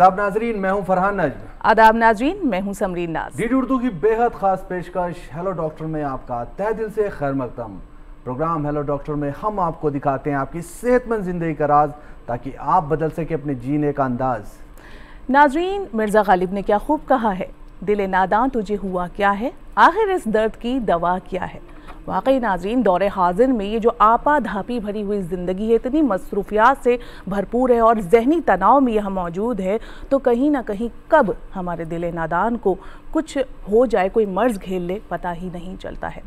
आदाब नाजरीन मैं हूँ फरहान नजम आदाब नाजरीन मैं हूँ समरीन नाज। डी उर्दू की बेहद खास पेशकश हेलो डॉक्टर में आपका तह दिल से खैर मकदम। प्रोग्राम हेलो डॉक्टर में हम आपको दिखाते हैं आपकी सेहतमंद ज़िंदगी का राज ताकि आप बदल सके अपने जीने का अंदाज। नाजरीन मिर्ज़ा गालिब ने क्या खूब कहा है? दिल नादान तुझे हुआ क्या है? आखिर इस दर्द की दवा क्या है? वाकई नाजरीन, दौरे हाजिर में ये जो आपा धापी भरी हुई ज़िंदगी है, इतनी मसरूफियात से भरपूर है और जहनी तनाव में यह मौजूद है तो कहीं ना कहीं कब हमारे दिल नादान को कुछ हो जाए, कोई मर्ज़ घेर ले, पता ही नहीं चलता है।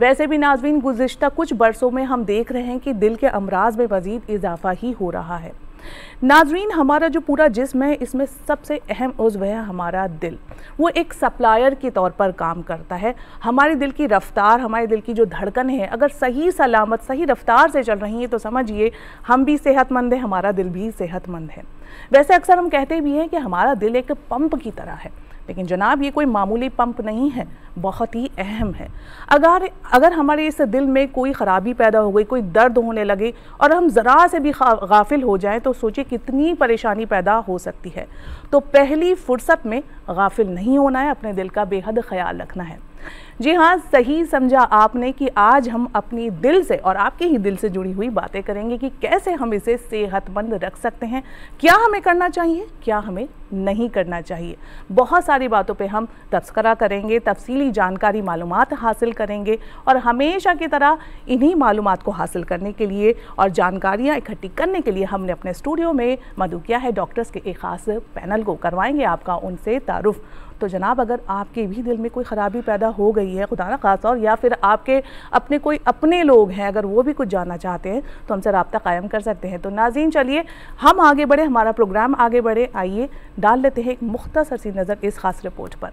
वैसे भी नाजरीन गुज्त कुछ बरसों में हम देख रहे हैं कि दिल के अमराज में मज़ीद इजाफा ही हो रहा है। नाजरीन, हमारा जो पूरा जिसम है, इसमें सबसे अहम उज्व है हमारा दिल। वो एक सप्लायर के तौर पर काम करता है। हमारे दिल की रफ़्तार, हमारे दिल की जो धड़कन है, अगर सही सलामत, सही रफ़्तार से चल रही है तो समझिए, हम भी सेहतमंद हैं, हमारा दिल भी सेहतमंद है। वैसे अक्सर हम कहते भी हैं कि हमारा दिल एक पंप की तरह है। लेकिन जनाब, ये कोई मामूली पंप नहीं है, बहुत ही अहम है। अगर अगर हमारे इस दिल में कोई ख़राबी पैदा हो गई, कोई दर्द होने लगे और हम ज़रा से भी गाफिल हो जाएँ तो सोचिए कितनी परेशानी पैदा हो सकती है। तो पहली फुर्सत में गाफिल नहीं होना है, अपने दिल का बेहद ख्याल रखना है। जी हाँ सही समझा आपने कि आज हम अपनी दिल से और आपके ही दिल से जुड़ी हुई बातें करेंगे कि कैसे हम इसे सेहतमंद रख सकते हैं। क्या हमें करना चाहिए, क्या हमें नहीं करना चाहिए। बहुत सारी बातों पे हम तस्करा करेंगे, तफसीली जानकारी मालूम हासिल करेंगे और हमेशा की तरह इन्हीं मालूम को हासिल करने के लिए और जानकारियाँ इकट्ठी करने के लिए हमने अपने स्टूडियो में मधु किया है। डॉक्टर्स के एक ख़ास पैनल को करवाएँगे आपका उनसे तारुफ़। तो जनाब, अगर आपके भी दिल में कोई ख़राबी पैदा हो गई है, खुदा ना खास, और या फिर आपके अपने कोई अपने लोग हैं, अगर वो भी कुछ जानना चाहते हैं तो हमसे रबता कायम कर सकते हैं। तो नाजीन चलिए, हम आगे बढ़े, हमारा प्रोग्राम आगे बढ़े। आइए, डाल लेते हैं एक मुख्तर सी नज़र इस खास रिपोर्ट पर।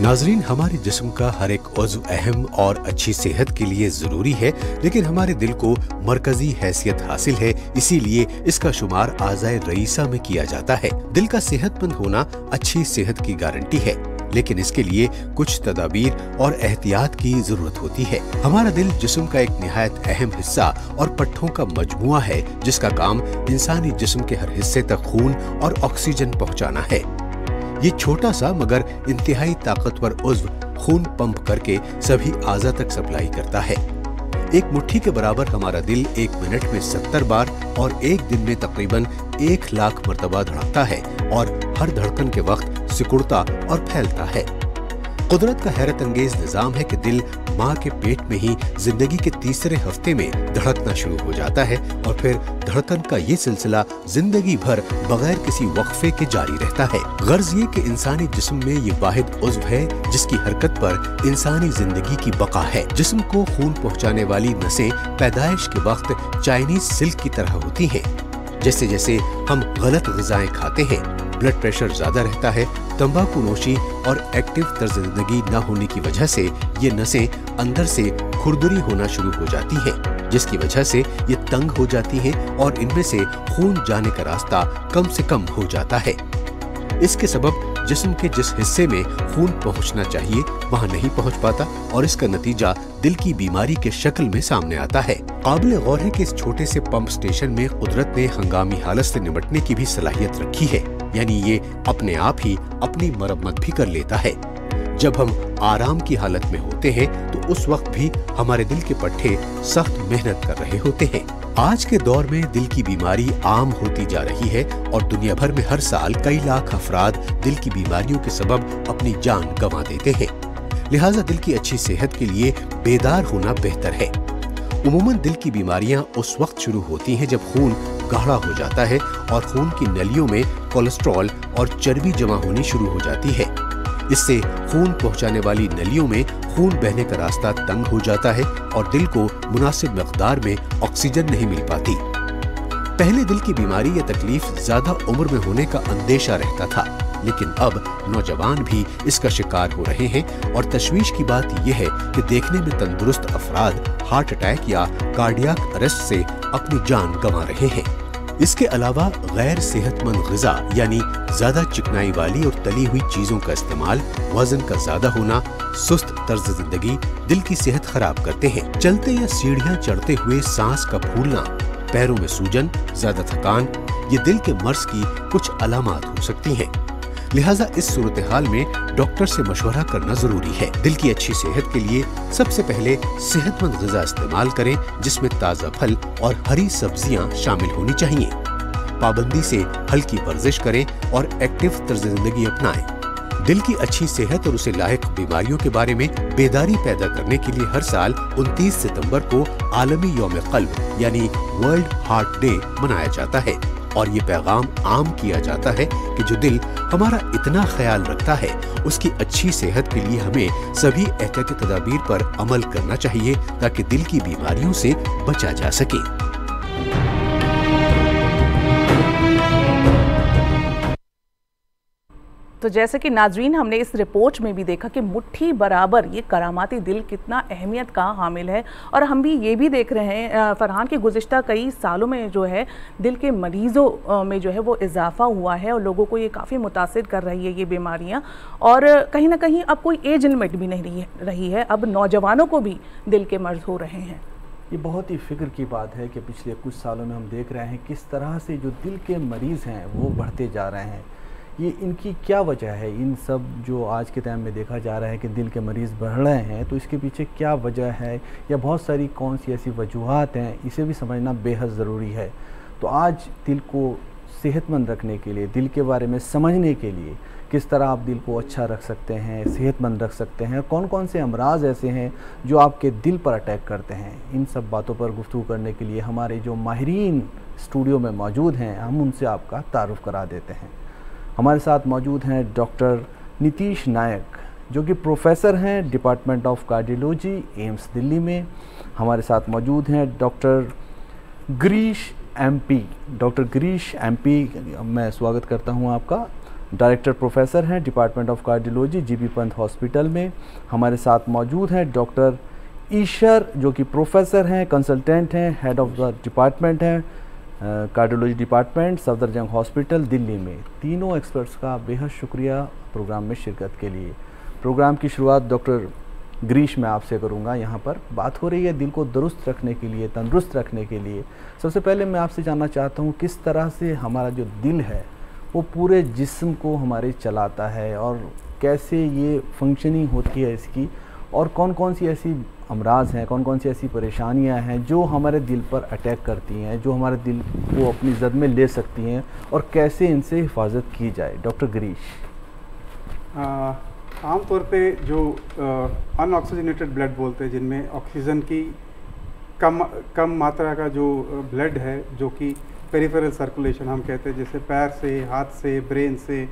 नाजरीन, हमारे जिस्म का हर एक उज्व अहम और अच्छी सेहत के लिए ज़रूरी है, लेकिन हमारे दिल को मरकजी हैसियत हासिल है, इसीलिए इसका शुमार आजाए रईसा में किया जाता है। दिल का सेहतमंद होना अच्छी सेहत की गारंटी है, लेकिन इसके लिए कुछ तदाबीर और एहतियात की ज़रूरत होती है। हमारा दिल जिस्म का एक निहायत अहम हिस्सा और पट्टों का मजमुआ है, जिसका काम इंसानी जिस्म के हर हिस्से तक खून और ऑक्सीजन पहुंचाना है। ये छोटा सा मगर इंतहाई ताकतवर उज्व खून पंप करके सभी आजा तक सप्लाई करता है। एक मुट्ठी के बराबर हमारा दिल एक मिनट में सत्तर बार और एक दिन में तकरीबन एक लाख मरतबा धड़कता है और हर धड़कन के वक्त सिकुड़ता और फैलता है। कुदरत का हैरत अंगेज निज़ाम है कि दिल माँ के पेट में ही ज़िंदगी के तीसरे हफ़्ते में धड़कना शुरू हो जाता है और फिर धड़कन का ये सिलसिला ज़िंदगी भर बगैर किसी वक्फे के जारी रहता है। गर्ज ये कि इंसानी जिस्म में ये वाहिद उज्व है, जिसकी हरकत पर इंसानी ज़िंदगी की बका है। जिस्म को खून पहुँचाने वाली नसें पैदाइश के वक्त चाइनीज़ सिल्क की तरह होती है। जैसे जैसे हम गलत गजाएँ खाते हैं ब्लड प्रेशर ज़्यादा रहता है तंबाकू नोशी और एक्टिव तर्ज ज़िंदगी न होने की वजह से ये नसें अंदर से खुरदुरी होना शुरू हो जाती हैं, जिसकी वजह से ये तंग हो जाती हैं और इनमें से खून जाने का रास्ता कम से कम हो जाता है। इसके सबब जिस्म के जिस हिस्से में खून पहुँचना चाहिए वहाँ नहीं पहुँच पाता और इसका नतीजा दिल की बीमारी के शक्ल में सामने आता है। काबिल गौर है कि इस छोटे से पंप स्टेशन में कुदरत ने हंगामी हालत से निपटने की भी सलाहियत रखी है। यानी ये अपने आप ही अपनी मरम्मत भी कर लेता है। जब हम आराम की हालत में होते हैं तो उस वक्त भी हमारे दिल के पट्टे सख्त मेहनत कर रहे होते हैं। आज के दौर में दिल की बीमारी आम होती जा रही है और दुनिया भर में हर साल कई लाख अफराद दिल की बीमारियों के सबब अपनी जान गंवा देते हैं। लिहाजा दिल की अच्छी सेहत के लिए बेदार होना बेहतर है। उमूमन दिल की बीमारियाँ उस वक्त शुरू होती हैं जब खून गाढ़ा हो जाता है और खून की नलियों में कोलेस्ट्रॉल और चर्बी जमा होनी शुरू हो जाती है। इससे खून पहुँचाने वाली नलियों में खून बहने का रास्ता तंग हो जाता है और दिल को मुनासिब मकदार में ऑक्सीजन नहीं मिल पाती। पहले दिल की बीमारी या तकलीफ़ ज़्यादा उम्र में होने का अंदेशा रहता था, लेकिन अब नौजवान भी इसका शिकार हो रहे हैं और तशवीश की बात यह है कि देखने में तंदुरुस्त अफराद हार्ट अटैक या कार्डियक अरेस्ट से अपनी जान गंवा रहे हैं। इसके अलावा गैर सेहतमंद गजा, यानी ज़्यादा चिकनाई वाली और तली हुई चीज़ों का इस्तेमाल, वज़न का ज़्यादा होना, सुस्त तर्ज ज़िंदगी, दिल की सेहत खराब करते हैं। चलते या सीढ़ियाँ चढ़ते हुए सांस का फूलना, पैरों में सूजन, ज़्यादा थकान, ये दिल के मर्ज की कुछ अलामत हो सकती हैं। लिहाजा इस सूरत हाल में डॉक्टर से मशवरा करना ज़रूरी है। दिल की अच्छी सेहत के लिए सबसे पहले सेहतमंद गजा इस्तेमाल करें, जिसमें ताज़ा फल और हरी सब्ज़ियाँ शामिल होनी चाहिए। पाबंदी से हल्की वर्जिश करें और एक्टिव तर्ज ज़िंदगी अपनाएँ। दिल की अच्छी सेहत और उसे लायक बीमारियों के बारे में बेदारी पैदा करने के लिए हर साल 29 सितंबर को आलमी योम कल्ब यानी वर्ल्ड हार्ट डे, मनाया जाता है। और ये पैगाम आम किया जाता है कि जो दिल हमारा इतना ख्याल रखता है, उसकी अच्छी सेहत के लिए हमें सभी एहतियाती तदाबीर पर अमल करना चाहिए ताकि दिल की बीमारियों से बचा जा सके। तो जैसे कि नाजरीन, हमने इस रिपोर्ट में भी देखा कि मुट्ठी बराबर, ये करामाती दिल कितना अहमियत का हामिल है। और हम भी ये भी देख रहे हैं फ़रहान के गुज्त कई सालों में जो है, दिल के मरीज़ों में जो है वो इजाफ़ा हुआ है और लोगों को ये काफ़ी मुतासर कर रही है ये बीमारियाँ। और कहीं ना कहीं अब कोई एज लिमिट भी नहीं रही है। अब नौजवानों को भी दिल के मर्ज हो रहे हैं। ये बहुत ही फ़िक्र की बात है कि पिछले कुछ सालों में हम देख रहे हैं किस तरह से जो दिल के मरीज़ हैं, वो बढ़ते जा रहे हैं। ये इनकी क्या वजह है? इन सब जो आज के टाइम में देखा जा रहा है कि दिल के मरीज़ बढ़ रहे हैं तो इसके पीछे क्या वजह है? या बहुत सारी कौन सी ऐसी वजूहत हैं? इसे भी समझना बेहद ज़रूरी है। तो आज दिल को सेहतमंद रखने के लिए, दिल के बारे में समझने के लिए, किस तरह आप दिल को अच्छा रख सकते हैं, सेहतमंद रख सकते हैं कौन कौन से अमराज ऐसे हैं जो आपके दिल पर अटैक करते हैं? इन सब बातों पर गुफ्तु करने के लिए हमारे जो माहरीन स्टूडियो में मौजूद हैं, हम उनसे आपका तारुफ़ करा देते हैं। हमारे साथ मौजूद हैं डॉक्टर नीतीश नायक, जो कि प्रोफेसर हैं department of cardiology AIIMS Delhi में। हमारे साथ मौजूद हैं doctor Girish MP. Doctor Girish MP, मैं स्वागत करता हूँ आपका। डायरेक्टर प्रोफेसर हैं department of cardiology GB Pant hospital में। हमारे साथ मौजूद हैं डॉक्टर ईशर जो कि प्रोफेसर हैं, कंसल्टेंट हैं हेड ऑफ़ द डिपार्टमेंट हैं। Cardiology department Safdarjung hospital, Delhi में। तीनों एक्सपर्ट्स का बेहद शुक्रिया प्रोग्राम में शिरकत के लिए। प्रोग्राम की शुरुआत डॉक्टर ग्रीश मैं आपसे करूँगा। यहाँ पर बात हो रही है दिल को दुरुस्त रखने के लिए, तंदुरुस्त रखने के लिए। सबसे पहले मैं आपसे जानना चाहता हूँ किस तरह से हमारा जो दिल है, वो पूरे जिस्म को हमारे चलाता है और कैसे ये फंक्शनिंग होती है इसकी और कौन कौन सी ऐसी अमराज हैं कौन कौन सी ऐसी परेशानियाँ हैं जो हमारे दिल पर अटैक करती हैं, जो हमारे दिल को अपनी जद में ले सकती हैं और कैसे इनसे हिफाजत की जाए? डॉक्टर गिरीश। आमतौर पे जो अनऑक्सीजनेटेड ब्लड बोलते हैं, जिनमें ऑक्सीजन की कम कम मात्रा का जो ब्लड है, जो कि पेरिफेरल सर्कुलेशन हम कहते हैं, जैसे पैर से, हाथ से ब्रेन से,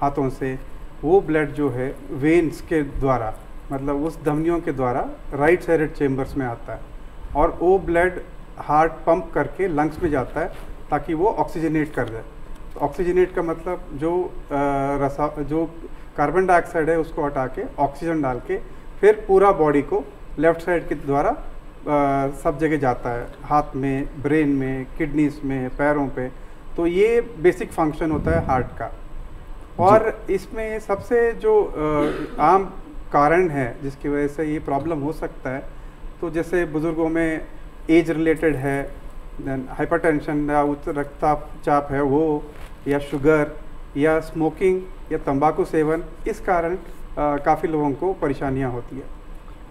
हाथों से, वो ब्लड जो है वेन्स के द्वारा मतलब उस धमनियों के द्वारा राइट साइडेड चेम्बर्स में आता है और वो ब्लड हार्ट पंप करके लंग्स में जाता है ताकि वो ऑक्सीजनेट कर दे। तो ऑक्सीजनेट का मतलब जो रसा जो कार्बन डाइऑक्साइड है उसको हटा के ऑक्सीजन डाल के फिर पूरा बॉडी को लेफ़्ट साइड के द्वारा आ, सब जगह जाता है। हाथ में ब्रेन में किडनीज में पैरों पे। तो ये बेसिक फ़ंक्शन होता है हार्ट का। और इसमें सबसे जो आ, आम कारण है, जिसकी वजह से ये प्रॉब्लम हो सकता है। तो जैसे बुज़ुर्गों में एज रिलेटेड है देन हाइपरटेंशन या उच्च रक्तचाप है वो, या शुगर या स्मोकिंग या तंबाकू सेवन, इस कारण काफ़ी लोगों को परेशानियाँ होती है।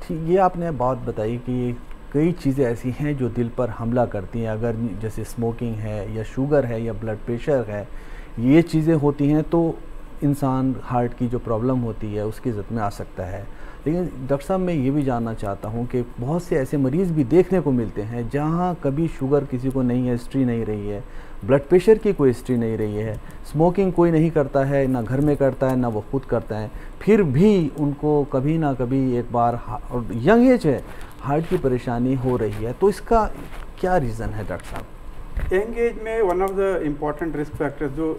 ठीक, ये आपने बात बताई कि कई चीज़ें ऐसी हैं जो दिल पर हमला करती हैं। अगर जैसे स्मोकिंग है, या शुगर है, या ब्लड प्रेशर है, ये चीज़ें होती हैं तो इंसान हार्ट की जो प्रॉब्लम होती है, उसकी जद में आ सकता है। लेकिन डॉक्टर साहब, मैं ये भी जानना चाहता हूँ कि बहुत से ऐसे मरीज़ भी देखने को मिलते हैं, जहाँ कभी शुगर किसी को नहीं है, हिस्ट्री नहीं रही है, ब्लड प्रेशर की कोई हिस्ट्री नहीं रही है, स्मोकिंग कोई नहीं करता है, ना घर में करता है, ना वो खुद करता है। फिर भी उनको कभी ना कभी एक बार और यंग एज है, हार्ट की परेशानी हो रही है। तो इसका क्या रीज़न है डॉक्टर साहब? यंग एज में one of the important risk factor जो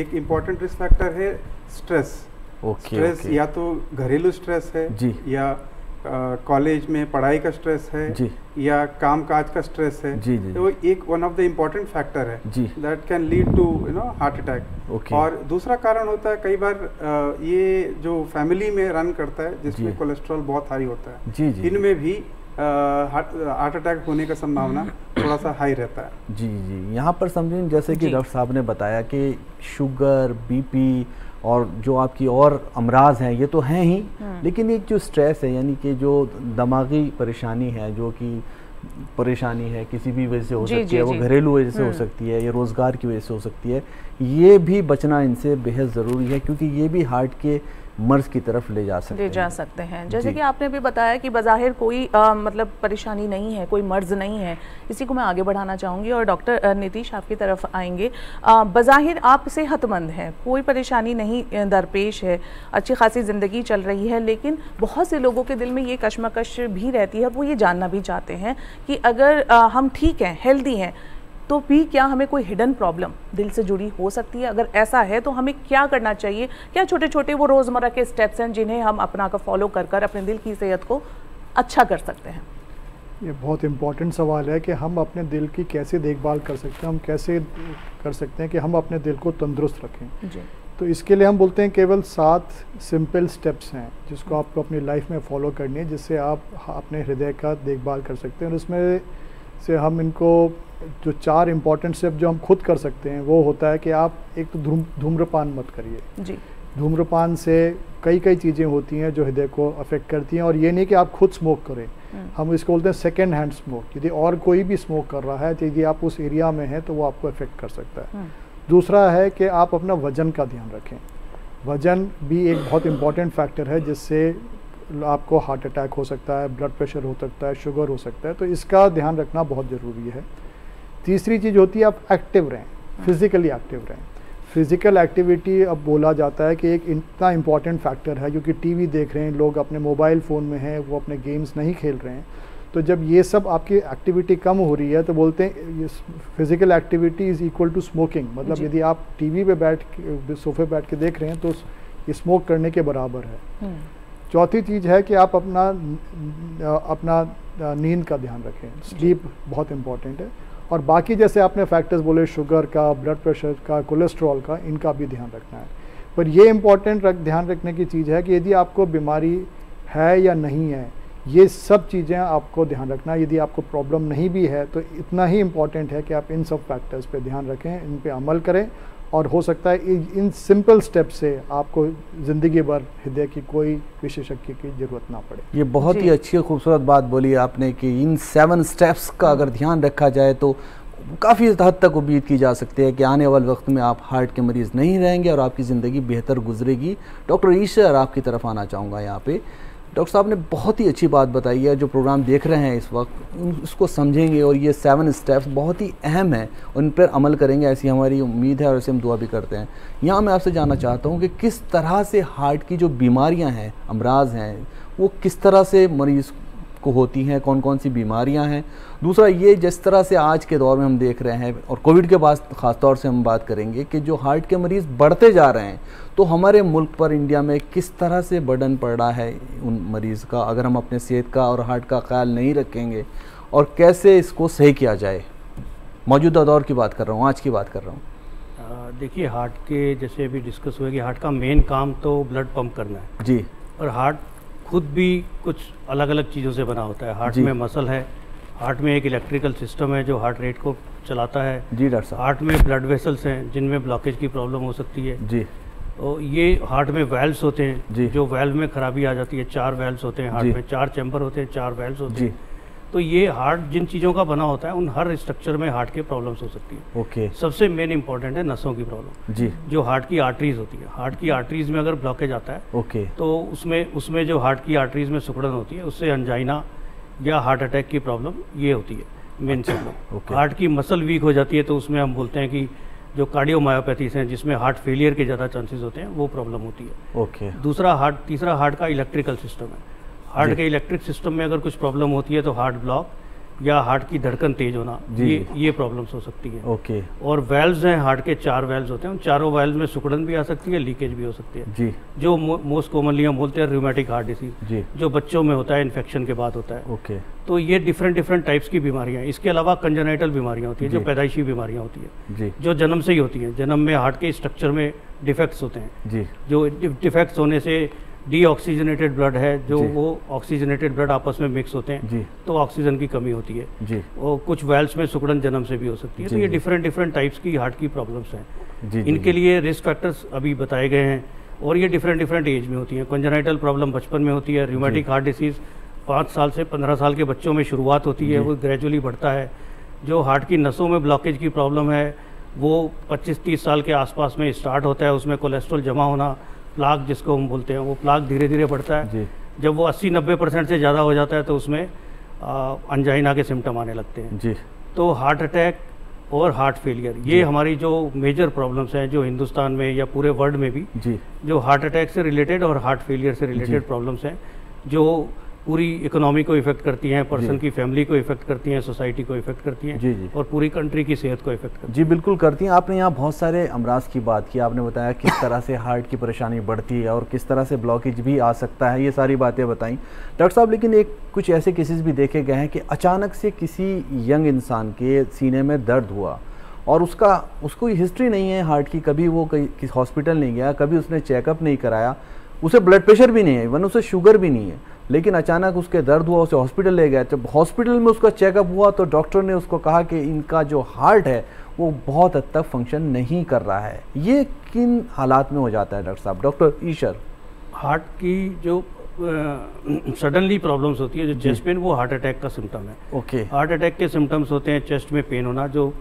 एक इंपॉर्टेंट रिस्क फैक्टर है स्ट्रेस ओके स्ट्रेस या तो घरेलू स्ट्रेस है जी या कॉलेज में पढ़ाई का स्ट्रेस है जी। या काम काज का स्ट्रेस है जी, जी, तो एक one of the important factor है। That can lead to you know heart attack Okay. और दूसरा कारण होता है कई बार अ, ये जो फैमिली में रन करता है जिसमें कोलेस्ट्रॉल बहुत हाई होता है। इनमें भी हार्ट अटैक होने का संभावना थोड़ा सा हाई रहता है जी जी यहाँ पर समझें जैसे कि डॉक्टर साहब ने बताया कि शुगर बीपी और जो आपकी और अमराज हैं ये तो हैं ही हम्म। लेकिन एक जो स्ट्रेस है यानी कि जो दिमागी परेशानी है जो कि परेशानी है किसी भी वजह से हो जी, सकती जी, है वो घरेलू वजह से हो हम्म। सकती है या रोज़गार की वजह से हो सकती है ये भी बचना इनसे बेहद ज़रूरी है क्योंकि ये भी हार्ट के मर्ज की तरफ़ ले जा सकते ले हैं। जा सकते हैं। जैसे कि आपने भी बताया कि बज़ाहिर कोई अ, मतलब परेशानी नहीं है कोई मर्ज नहीं है। इसी को मैं आगे बढ़ाना चाहूँगी और डॉक्टर नीतीश आपकी तरफ़ आएँगे। बज़ाहिर आप सेहतमंद हैं कोई परेशानी नहीं दरपेश है अच्छी खासी ज़िंदगी चल रही है लेकिन बहुत से लोगों के दिल में ये कशमकश भी रहती है वो ये जानना भी चाहते हैं कि अगर अ, हम ठीक हैं हेल्दी हैं तो भी क्या हमें कोई हिडन प्रॉब्लम दिल से जुड़ी हो सकती है? अगर ऐसा है तो हमें क्या करना चाहिए? क्या छोटे छोटे वो रोज़मर्रा के स्टेप्स हैं जिन्हें हम अपना कर फॉलो कर कर अपने दिल की सेहत को अच्छा कर सकते हैं? ये बहुत इम्पोर्टेंट सवाल है कि हम अपने दिल की कैसे देखभाल कर सकते हैं हम कैसे कर सकते हैं कि हम अपने दिल को तंदुरुस्त रखें। जी। तो इसके लिए हम बोलते हैं केवल सात सिंपल स्टेप्स हैं जिसको आपको अपनी लाइफ में फॉलो करनी है जिससे आप अपने हृदय का देखभाल कर सकते हैं। और उसमें से हम इनको जो चार इम्पोर्टेंट स्टेप जो हम खुद कर सकते हैं वो होता है कि आप एक तो धूम धूम्रपान मत करिए। जी। धूम्रपान से कई कई चीज़ें होती हैं जो हृदय को अफेक्ट करती हैं और ये नहीं कि आप खुद स्मोक करें। हम इसको बोलते हैं सेकेंड हैंड स्मोक यदि और कोई भी स्मोक कर रहा है तो यदि आप उस एरिया में हैं तो वो आपको अफेक्ट कर सकता है। हम्म, दूसरा है कि आप अपना वज़न का ध्यान रखें। वज़न भी एक बहुत इंपॉर्टेंट फैक्टर है जिससे आपको हार्ट अटैक हो सकता है ब्लड प्रेशर हो सकता है शुगर हो सकता है तो इसका ध्यान रखना बहुत ज़रूरी है। तीसरी चीज़ होती है आप एक्टिव रहें फिज़िकली एक्टिव रहें। फ़िज़िकल एक्टिविटी अब बोला जाता है कि एक इतना इंपॉर्टेंट फैक्टर है क्योंकि टीवी देख रहे हैं लोग अपने मोबाइल फ़ोन में हैं वो अपने गेम्स नहीं खेल रहे हैं। तो जब ये सब आपकी एक्टिविटी कम हो रही है तो बोलते हैं physical activity is equal to smoking मतलब यदि आप टीवी पे बैठ के सोफे बैठ के देख रहे हैं तो ये स्मोक करने के बराबर है। हम्म, चौथी चीज़ है कि आप अपना अपना, नींद का ध्यान रखें। स्लीप बहुत इंपॉर्टेंट है। और बाकी जैसे आपने फैक्टर्स बोले शुगर का ब्लड प्रेशर का कोलेस्ट्रॉल का, इनका भी ध्यान रखना है। पर ये इंपॉर्टेंट रख, ध्यान रखने की चीज़ है कि यदि आपको बीमारी है या नहीं है, ये सब चीज़ें आपको ध्यान रखना यदि आपको प्रॉब्लम नहीं भी है तो इतना ही इंपॉर्टेंट है कि आप इन सब फैक्टर्स पे ध्यान रखें, इन पे अमल करें। और हो सकता है इन सिंपल स्टेप से आपको ज़िंदगी भर हृदय की कोई विशेषज्ञ की ज़रूरत ना पड़े। ये बहुत ही अच्छी और खूबसूरत बात बोली आपने कि इन सेवन स्टेप्स का अगर ध्यान रखा जाए तो काफ़ी हद तक उम्मीद की जा सकती है कि आने वाले वक्त में आप हार्ट के मरीज़ नहीं रहेंगे और आपकी ज़िंदगी बेहतर गुजरेगी। डॉक्टर ईशर आपकी तरफ़ आना चाहूँगा यहाँ पे। डॉक्टर साहब ने बहुत ही अच्छी बात बताई है, जो प्रोग्राम देख रहे हैं इस वक्त उसको समझेंगे और ये सेवन स्टेप्स बहुत ही अहम है, उन पर अमल करेंगे, ऐसी हमारी उम्मीद है और ऐसे हम दुआ भी करते हैं। यहाँ मैं आपसे जानना चाहता हूँ कि किस तरह से हार्ट की जो बीमारियाँ हैं, अमराज हैं, वो किस तरह से मरीज़ को होती हैं कौन कौन सी बीमारियाँ हैं? दूसरा ये, जिस तरह से आज के दौर में हम देख रहे हैं, और कोविड के बाद ख़ास तौर से हम बात करेंगे कि जो हार्ट के मरीज़ बढ़ते जा रहे हैं तो हमारे मुल्क पर इंडिया में किस तरह से बर्डन पड़ रहा है उन मरीज़ का? अगर हम अपने सेहत का और हार्ट का ख्याल नहीं रखेंगे और कैसे इसको सही किया जाए? मौजूदा दौर की बात कर रहा हूँ आज की बात कर रहा हूँ। देखिए हार्ट के जैसे अभी डिस्कस हुआ कि हार्ट का मेन काम तो ब्लड पंप करना है। जी। और हार्ट खुद भी कुछ अलग अलग चीज़ों से बना होता है। हार्ट में मसल है हार्ट में एक इलेक्ट्रिकल सिस्टम है जो हार्ट रेट को चलाता है। जी डॉक्टर साहब। हार्ट में ब्लड वेसल्स हैं जिनमें ब्लॉकेज की प्रॉब्लम हो सकती है। जी। ये हार्ट में वेल्व्स होते हैं जो। वेल्व में खराबी आ जाती है चार वेल्व्स होते हैं हार्ट में चार चैम्बर होते हैं चार वेल्व्स होते हैं। तो ये हार्ट जिन चीज़ों का बना होता है उन हर स्ट्रक्चर में हार्ट के प्रॉब्लम्स हो सकती है। ओके। सबसे मेन इंपॉर्टेंट है नसों की प्रॉब्लम जी। जो हार्ट की आर्टरीज होती है। हार्ट की आर्टरीज में अगर ब्लॉकेज आता है ओके। तो उसमें उसमें जो हार्ट की आर्टरीज में सिकुड़न होती है उससे अंजाइना या हार्ट अटैक की प्रॉब्लम ये होती है मेन प्रॉब्लम हार्ट की मसल वीक हो जाती है तो उसमें हम बोलते हैं कि जो कार्डियोमायोपैथीज हैं जिसमें हार्ट फेलियर के ज़्यादा चांसेस होते हैं वो प्रॉब्लम होती है। Okay okay. दूसरा हार्ट तीसरा हार्ट का इलेक्ट्रिकल सिस्टम है। हार्ट के इलेक्ट्रिक सिस्टम में अगर कुछ प्रॉब्लम होती है तो हार्ट ब्लॉक या हार्ट की धड़कन तेज होना ये। ये प्रॉब्लम्स हो सकती है। ओके। और वेल्व्स हैं हार्ट के चार वेल्व्स होते हैं उन चारों वेल्व्स में सुकड़न भी आ सकती है लीकेज भी हो सकती है। जी। जो मोस्ट कॉमनली हम बोलते हैं रूमेटिक हार्ट डिसीज जी। जो बच्चों में होता है इन्फेक्शन के बाद होता है। ओके। तो ये डिफरेंट डिफरेंट टाइप्स की बीमारियाँ इसके अलावा कंजेनाइटल बीमारियाँ होती हैं जो पैदाइशी बीमारियाँ होती हैं। जी। जो जन्म से ही होती हैं। जन्म में हार्ट के स्ट्रक्चर में डिफेक्ट्स होते हैं। जी। जो डिफेक्ट्स होने से डीऑक्सीजनेटेड ब्लड है जो वो ऑक्सीजनेटेड ब्लड आपस में मिक्स होते हैं तो ऑक्सीजन की कमी होती है। जी। और कुछ वेल्स में सुकड़न जन्म से भी हो सकती है तो ये डिफरेंट डिफरेंट टाइप्स की हार्ट की प्रॉब्लम्स हैं। इनके लिए रिस्क फैक्टर्स अभी बताए गए हैं और ये डिफरेंट डिफरेंट एज में होती हैं। कंजेनाइटल प्रॉब्लम बचपन में होती है रूमेटिक हार्ट डिसीज़ पाँच साल से पंद्रह साल के बच्चों में शुरुआत होती है वो ग्रेजुअली बढ़ता है। जो हार्ट की नसों में ब्लॉकेज की प्रॉब्लम है वो 25-30 साल के आसपास में स्टार्ट होता है उसमें कोलेस्ट्रॉल जमा होना प्लाक जिसको हम बोलते हैं वो प्लाक धीरे धीरे बढ़ता है। जी। जब वो 80-90 परसेंट से ज़्यादा हो जाता है तो उसमें अनजाइना के सिम्टम आने लगते हैं। जी। तो हार्ट अटैक और हार्ट फेलियर ये हमारी जो मेजर प्रॉब्लम्स हैं जो हिंदुस्तान में या पूरे वर्ल्ड में भी जी। जो हार्ट अटैक से रिलेटेड और हार्ट फेलियर से रिलेटेड प्रॉब्लम्स हैं जो पूरी इकोनॉमी को इफ़ेक्ट करती हैं पर्सन की फैमिली को इफ़ेक्ट करती हैं सोसाइटी को इफ़ेक्ट करती हैं जी, जी। और पूरी कंट्री की सेहत को इफ़ेक्ट करती जी बिल्कुल करती हैं। आपने यहाँ बहुत सारे अमराज की बात की आपने बताया किस तरह से हार्ट की परेशानी बढ़ती है और किस तरह से ब्लॉकेज भी आ सकता है ये सारी बातें बताई। डॉक्टर साहब लेकिन एक कुछ ऐसे केसेस भी देखे गए हैं कि अचानक से किसी यंग इंसान के सीने में दर्द हुआ और उसका उसको हिस्ट्री नहीं है हार्ट की कभी वो कहीं हॉस्पिटल नहीं गया कभी उसने चेकअप नहीं कराया उसे ब्लड प्रेशर भी नहीं है इवन उसे शुगर भी नहीं है। लेकिन अचानक उसके दर्द हुआ उसे हॉस्पिटल ले गया। जब हॉस्पिटल में उसका चेकअप हुआ तो डॉक्टर ने उसको कहा कि इनका जो हार्ट है वो बहुत हद तक फ़ंक्शन नहीं कर रहा है। ये किन हालात में हो जाता है डॉक्टर साहब? डॉक्टर ईशर हार्ट की जो सडनली प्रॉब्लम्स होती है जो चेस्ट पेन वो हार्ट अटैक का सिम्टम है। ओके। हार्ट अटैक के सिम्टम्स होते हैं चेस्ट में पेन होना जो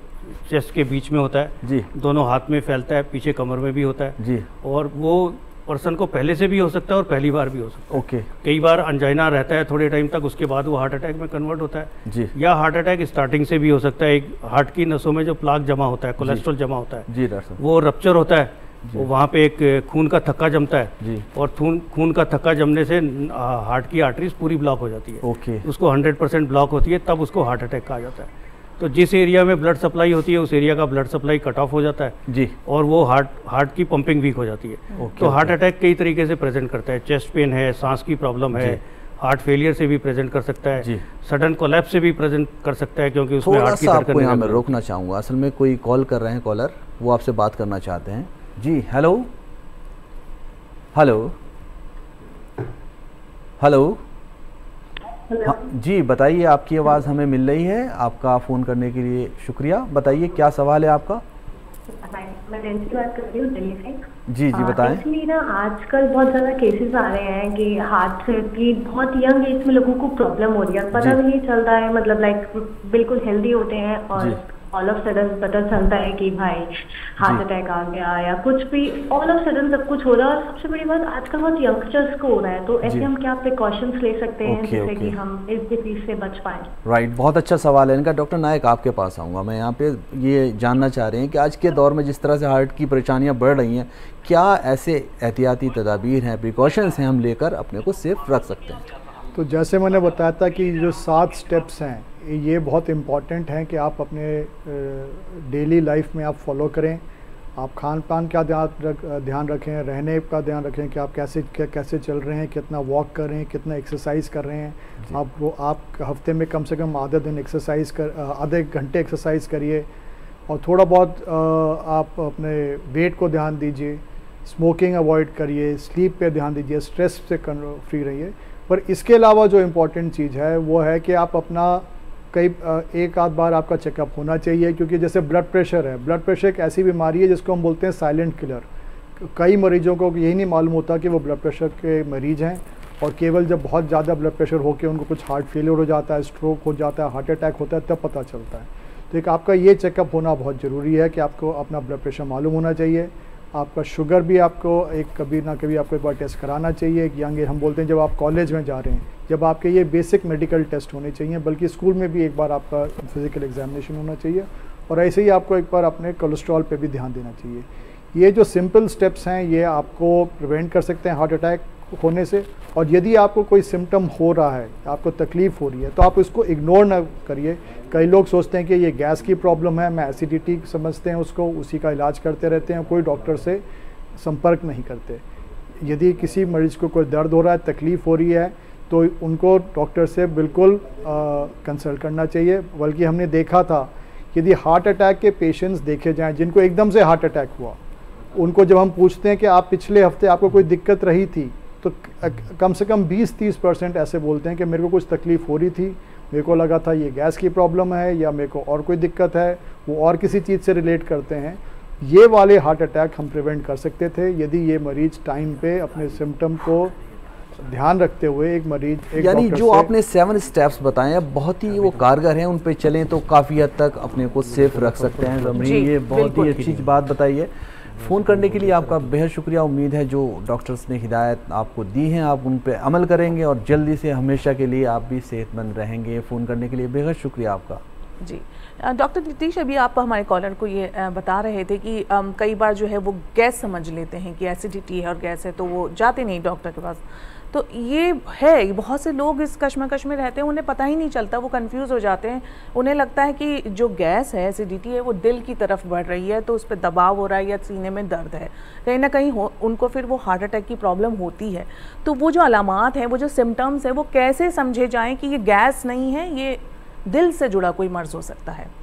चेस्ट के बीच में होता है। जी। दोनों हाथ में फैलता है पीछे कमर में भी होता है। जी। और वो पर्सन को पहले से भी हो सकता है और पहली बार भी हो सकता है। ओके। okay. कई बार अंजाइना रहता है थोड़े टाइम तक उसके बाद वो हार्ट अटैक में कन्वर्ट होता है। जी। या हार्ट अटैक स्टार्टिंग से भी हो सकता है एक हार्ट की नसों में जो प्लाक जमा होता है कोलेस्ट्रॉल जमा होता है जी डॉक्टर वो रप्चर होता है वो वहाँ पे एक खून का थक्का जमता है जी। और खून खून का थक्का जमने से हार्ट की आर्टरीज पूरी ब्लॉक हो जाती है। ओके। उसको 100 परसेंट ब्लॉक होती है तब उसको हार्ट अटैक कहा जाता है। तो जिस एरिया में ब्लड सप्लाई होती है उस एरिया का ब्लड सप्लाई कट ऑफ़ हो जाता है। जी। और वो हार्ट हार्ट की पंपिंग वीक हो जाती है। ओके, तो हार्ट। अटैक कई तरीके से प्रेजेंट करता है। चेस्ट पेन है सांस की प्रॉब्लम है हार्ट फेलियर से भी प्रेजेंट कर सकता है। सडन कोलैप्स से भी प्रेजेंट कर सकता है क्योंकि उसमें हार्ट की आपको यहाँ मैं रोकना चाहूँगा। असल में कोई कॉल कर रहे हैं कॉलर वो आपसे बात करना चाहते हैं। जी हेलो हेलो हेलो जी बताइए आपकी आवाज़ हमें मिल रही है। आपका फ़ोन करने के लिए शुक्रिया। बताइए क्या सवाल है आपका? मैं की बात कर रही हूँ दिल्ली से। जी जी बताएँ। इसलिए ना आजकल बहुत ज़्यादा केसेस आ रहे हैं कि हार्ट से की बहुत यंग एज में लोगों को प्रॉब्लम हो रही है। पता भी नहीं चल रहा है मतलब लाइक बिल्कुल हेल्दी होते हैं और। ऑल ऑफ़ सडन पता चलता है कि भाई हार्ट अटैक आ गया या कुछ भी ऑल ऑफ़ सडन सब कुछ हो रहा है और सबसे बड़ी बात आजकल बहुत यंगस्टर्स को हो रहा है तो ऐसे हम क्या प्रिकॉशंस ले सकते हैं ओके, जिससे ओके। कि हम इस डिज़ीज़ से बच पाए? राइट बहुत अच्छा सवाल है इनका। डॉक्टर नायक आपके पास आऊँगा। मैं यहाँ पे ये जानना चाह रहे हैं कि आज के दौर में जिस तरह से हार्ट की परेशानियाँ बढ़ रही हैं क्या ऐसे एहतियाती तदाबीर हैं प्रिकॉशंस हैं हम लेकर अपने को सेफ़ रख सकते हैं? तो जैसे मैंने बताया था कि जो सात स्टेप्स हैं ये बहुत इंपॉर्टेंट हैं कि आप अपने डेली लाइफ में आप फॉलो करें। आप खान पान का ध्यान रख ध्यान रखें रहने का ध्यान रखें कि आप कैसे क्या कैसे चल रहे हैं कितना वॉक कर रहे हैं कितना एक्सरसाइज कर रहे हैं। आप वो आप हफ़्ते में कम से कम आधे दिन एक्सरसाइज कर आधे घंटे एक्सरसाइज करिए और थोड़ा बहुत आप अपने वेट को ध्यान दीजिए। स्मोकिंग अवॉइड करिए स्लीप पे ध्यान दीजिए स्ट्रेस से फ्री रहिए। पर इसके अलावा जो इम्पोर्टेंट चीज़ है वो है कि आप अपना कई एक आध बार आपका चेकअप होना चाहिए, क्योंकि जैसे ब्लड प्रेशर है ब्लड प्रेशर एक ऐसी बीमारी है जिसको हम बोलते हैं साइलेंट किलर कई मरीजों को यही नहीं मालूम होता कि वो ब्लड प्रेशर के मरीज़ हैं, और केवल जब बहुत ज़्यादा ब्लड प्रेशर होकर उनको कुछ हार्ट फेलियर हो जाता है स्ट्रोक हो जाता है हार्ट अटैक होता है, तब पता चलता है. तो एक आपका ये चेकअप होना बहुत ज़रूरी है कि आपको अपना ब्लड प्रेशर मालूम होना चाहिए. आपका शुगर भी आपको एक कभी ना कभी आपको एक बार टेस्ट कराना चाहिए। यंग हम बोलते हैं जब आप कॉलेज में जा रहे हैं, जब आपके ये बेसिक मेडिकल टेस्ट होने चाहिए, बल्कि स्कूल में भी एक बार आपका फ़िज़िकल एग्जामिनेशन होना चाहिए। और ऐसे ही आपको एक बार अपने कोलेस्ट्रॉल पे भी ध्यान देना चाहिए। ये जो सिंपल स्टेप्स हैं, ये आपको प्रिवेंट कर सकते हैं, हार्ट अटैक होने से और यदि आपको कोई सिम्टम हो रहा है, आपको तकलीफ़ हो रही है तो आप उसको इग्नोर ना करिए। कई लोग सोचते हैं कि ये गैस की प्रॉब्लम है, मैं एसिडिटी समझते हैं उसको, उसी का इलाज करते रहते हैं, कोई डॉक्टर से संपर्क नहीं करते। यदि किसी मरीज़ को कोई दर्द हो रहा है, तकलीफ़ हो रही है तो उनको डॉक्टर से बिल्कुल कंसल्ट करना चाहिए। बल्कि हमने देखा था, यदि हार्ट अटैक के पेशेंट्स देखे जाएँ, जिनको एकदम से हार्ट अटैक हुआ, उनको जब हम पूछते हैं कि आप पिछले हफ़्ते आपको कोई दिक्कत रही थी तो कम से कम 20-30 परसेंट ऐसे बोलते हैं कि मेरे को कुछ तकलीफ़ हो रही थी मेरे को लगा था ये गैस की प्रॉब्लम है या मेरे को और कोई दिक्कत है वो और किसी चीज़ से रिलेट करते हैं। ये वाले हार्ट अटैक हम प्रिवेंट कर सकते थे यदि ये मरीज़ टाइम पे अपने सिम्टम को ध्यान रखते हुए एक मरीज़ एक यानी जो आपने सेवन स्टेप्स बताए हैं बहुत ही वो कारगर हैं उन पे चलें तो काफ़ी हद तक अपने को सेफ़ रख सकते हैं। जमरीन ये बहुत ही अच्छी बात बताई है। फ़ोन करने के लिए आपका बेहद शुक्रिया। उम्मीद है जो डॉक्टर्स ने हिदायत आपको दी हैं, आप उन पर अमल करेंगे और जल्दी से हमेशा के लिए आप भी सेहतमंद रहेंगे। फ़ोन करने के लिए बेहद शुक्रिया आपका। जी। डॉक्टर नीतीश, अभी आप हमारे कॉलर को ये बता रहे थे कि कई बार जो है वो गैस समझ लेते हैं कि एसिडिटी है और गैस है तो वो जाते नहीं डॉक्टर के पास। तो ये है, बहुत से लोग इस कश्मकश में रहते हैं, उन्हें पता ही नहीं चलता, वो कंफ्यूज हो जाते हैं। उन्हें लगता है कि जो गैस है एसिडिटी है, वो दिल की तरफ़ बढ़ रही है तो उस पर दबाव हो रहा है या सीने में दर्द है। कहीं ना कहीं हो, उनको फिर वो हार्ट अटैक की प्रॉब्लम होती है। तो वो जो अलामत हैं, वो जो सिम्टम्स हैं, वो कैसे समझे जाएँ कि ये गैस नहीं है, ये दिल से जुड़ा कोई मर्ज़ हो सकता है?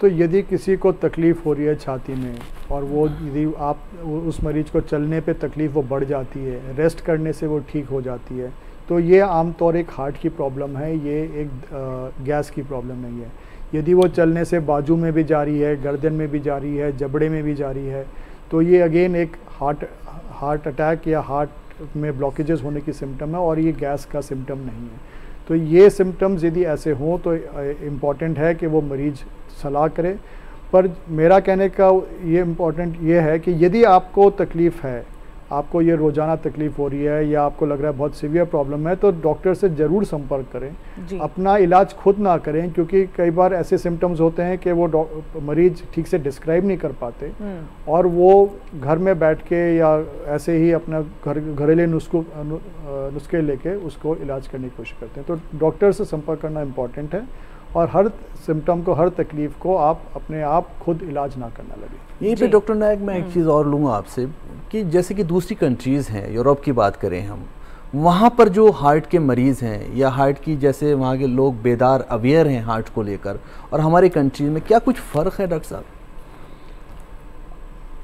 तो यदि किसी को तकलीफ़ हो रही है छाती में और वो यदि आप उस मरीज़ को चलने पे तकलीफ़ वो बढ़ जाती है रेस्ट करने से वो ठीक हो जाती है तो ये आमतौर एक हार्ट की प्रॉब्लम है, ये एक गैस की प्रॉब्लम नहीं है। यदि वो चलने से बाजू में भी जा रही है, गर्दन में भी जा रही है, जबड़े में भी जा रही है तो ये अगेन एक हार्ट हार्ट अटैक या हार्ट में ब्लॉकेजेस होने की सिम्टम है और ये गैस का सिम्टम नहीं है। तो ये सिम्टम्स यदि ऐसे हों तो इंपॉर्टेंट है कि वो मरीज़ सलाह करे। पर मेरा कहने का ये इंपॉर्टेंट ये है कि यदि आपको तकलीफ़ है आपको ये रोज़ाना तकलीफ़ हो रही है या आपको लग रहा है बहुत सीवियर प्रॉब्लम है तो डॉक्टर से ज़रूर संपर्क करें। अपना इलाज खुद ना करें क्योंकि कई बार ऐसे सिम्टम्स होते हैं कि वो मरीज़ ठीक से डिस्क्राइब नहीं कर पाते हम्म। और वो घर में बैठ के या ऐसे ही अपना घर घरेलू नुस्खों नुस्खे लेके उसको इलाज करने की कोशिश करते हैं। तो डॉक्टर से संपर्क करना इंपॉर्टेंट है। और हर सिम्टम को हर तकलीफ़ को आप अपने आप खुद इलाज ना करना लगे। यहीं पे डॉक्टर नायक मैं एक हम्म। चीज़ और लूँगा आपसे कि जैसे कि दूसरी कंट्रीज़ हैं यूरोप की बात करें हम वहाँ पर जो हार्ट के मरीज़ हैं या हार्ट की जैसे वहाँ के लोग बेदार अवेयर हैं हार्ट को लेकर और हमारे कंट्री में क्या कुछ फ़र्क है डॉक्टर साहब?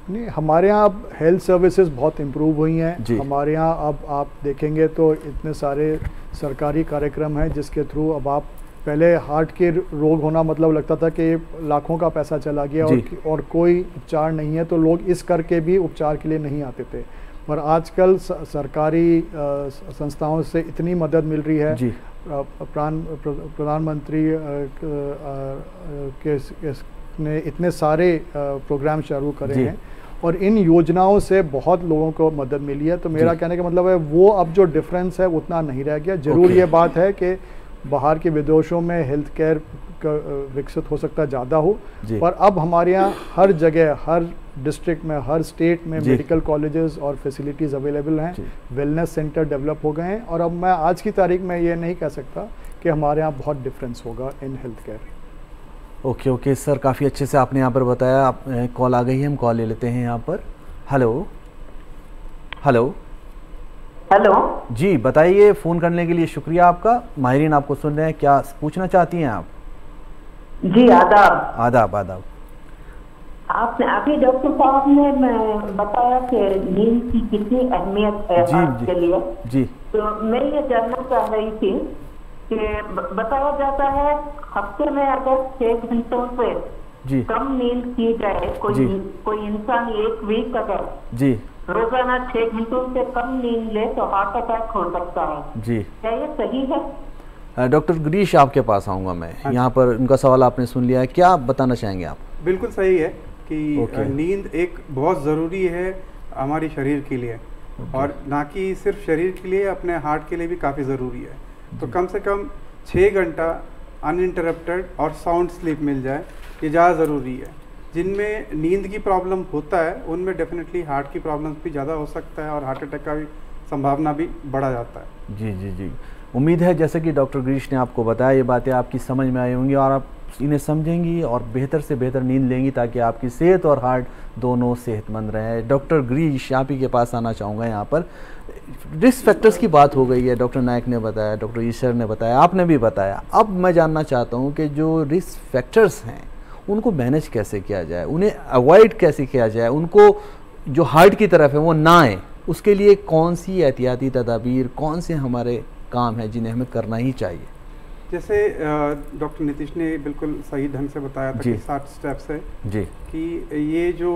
नहीं हमारे यहाँ अब हेल्थ सर्विसेज़ बहुत इम्प्रूव हुई हैं। हमारे यहाँ अब आप देखेंगे तो इतने सारे सरकारी कार्यक्रम हैं जिसके थ्रू अब आप पहले हार्ट के रोग होना मतलब लगता था कि लाखों का पैसा चला गया और, और कोई उपचार नहीं है तो लोग इस करके भी उपचार के लिए नहीं आते थे। पर आजकल सरकारी संस्थाओं से इतनी मदद मिल रही है। प्राण प्रधानमंत्री के ने इतने सारे प्रोग्राम शुरू करे हैं और इन योजनाओं से बहुत लोगों को मदद मिली है। तो मेरा कहने का मतलब है वो अब जो डिफरेंस है उतना नहीं रह गया। ज़रूर ये बात है कि बाहर के विदेशों में हेल्थ केयर विकसित हो सकता ज़्यादा हो। पर अब हमारे यहाँ हर जगह हर डिस्ट्रिक्ट में हर स्टेट में मेडिकल कॉलेजेस और फैसिलिटीज़ अवेलेबल हैं। वेलनेस सेंटर डेवलप हो गए हैं और अब मैं आज की तारीख में ये नहीं कह सकता कि हमारे यहाँ बहुत डिफरेंस होगा इन health care okay okay sir काफ़ी अच्छे से आपने यहाँ पर बताया। आप कॉल आ गई है हम कॉल ले लेते हैं यहाँ पर। Hello hello hello. जी बताइए फ़ोन करने के लिए शुक्रिया आपका। माहरीन आपको सुन रहे हैं क्या पूछना चाहती हैं आप? जी आदाब। आदाब आदाब। आपने अभी डॉक्टर साहब ने बताया कि नींद की कितनी अहमियत है जी, जी, के लिए। जी। तो मैं ये जानना चाह रही थी कि बताया जाता है हफ़्ते में अगर छह घंटों से जी। कम नींद की जाए कोई कोई इंसान एक वीक अगर जी। रोज़ाना छह घंटों से कम नींद ले तो हार्ट अटैक हो सकता है। जी। क्या ये सही है? डॉक्टर गिरीश आपके पास आऊँगा मैं। हाँ यहाँ पर उनका सवाल आपने सुन लिया है। क्या आप बताना चाहेंगे आप? बिल्कुल सही है कि नींद एक बहुत ज़रूरी है हमारी शरीर के लिए। और ना कि सिर्फ़ शरीर के लिए अपने हार्ट के लिए भी काफ़ी ज़रूरी है। तो कम से कम छः घंटा अनइंटरप्टेड और साउंड स्लीप मिल जाए ये ज़्यादा ज़रूरी है। जिनमें नींद की प्रॉब्लम होता है, उनमें डेफिनेटली हार्ट की प्रॉब्लम भी ज़्यादा हो सकता है और हार्ट अटैक का भी संभावना भी बढ़ा जाता है। जी जी जी। उम्मीद है जैसे कि डॉक्टर गिरीश ने आपको बताया, ये बातें आपकी समझ में आई होंगी और आप इन्हें समझेंगी और बेहतर से बेहतर नींद लेंगी ताकि आपकी सेहत और हार्ट दोनों सेहतमंद रहें। डॉक्टर गिरीश, आप ही के पास आना चाहूँगा यहाँ पर। रिस्क फैक्टर्स की बात हो गई है, डॉक्टर नायक ने बताया, डॉक्टर ईश्वर ने बताया, आपने भी बताया। अब मैं जानना चाहता हूँ कि जो रिस्क फैक्टर्स हैं उनको मैनेज कैसे किया जाए? उन्हें अवॉइड कैसे किया जाए? उनको जो हार्ट की तरफ़ है वो ना आए। उसके लिए कौन सी एहतियाती तदाबीर कौन से हमारे काम हैं जिन्हें हमें करना ही चाहिए? जैसे डॉक्टर नीतीश ने बिल्कुल सही ढंग से बताया था कि सात स्टेप्स है जी। कि ये जो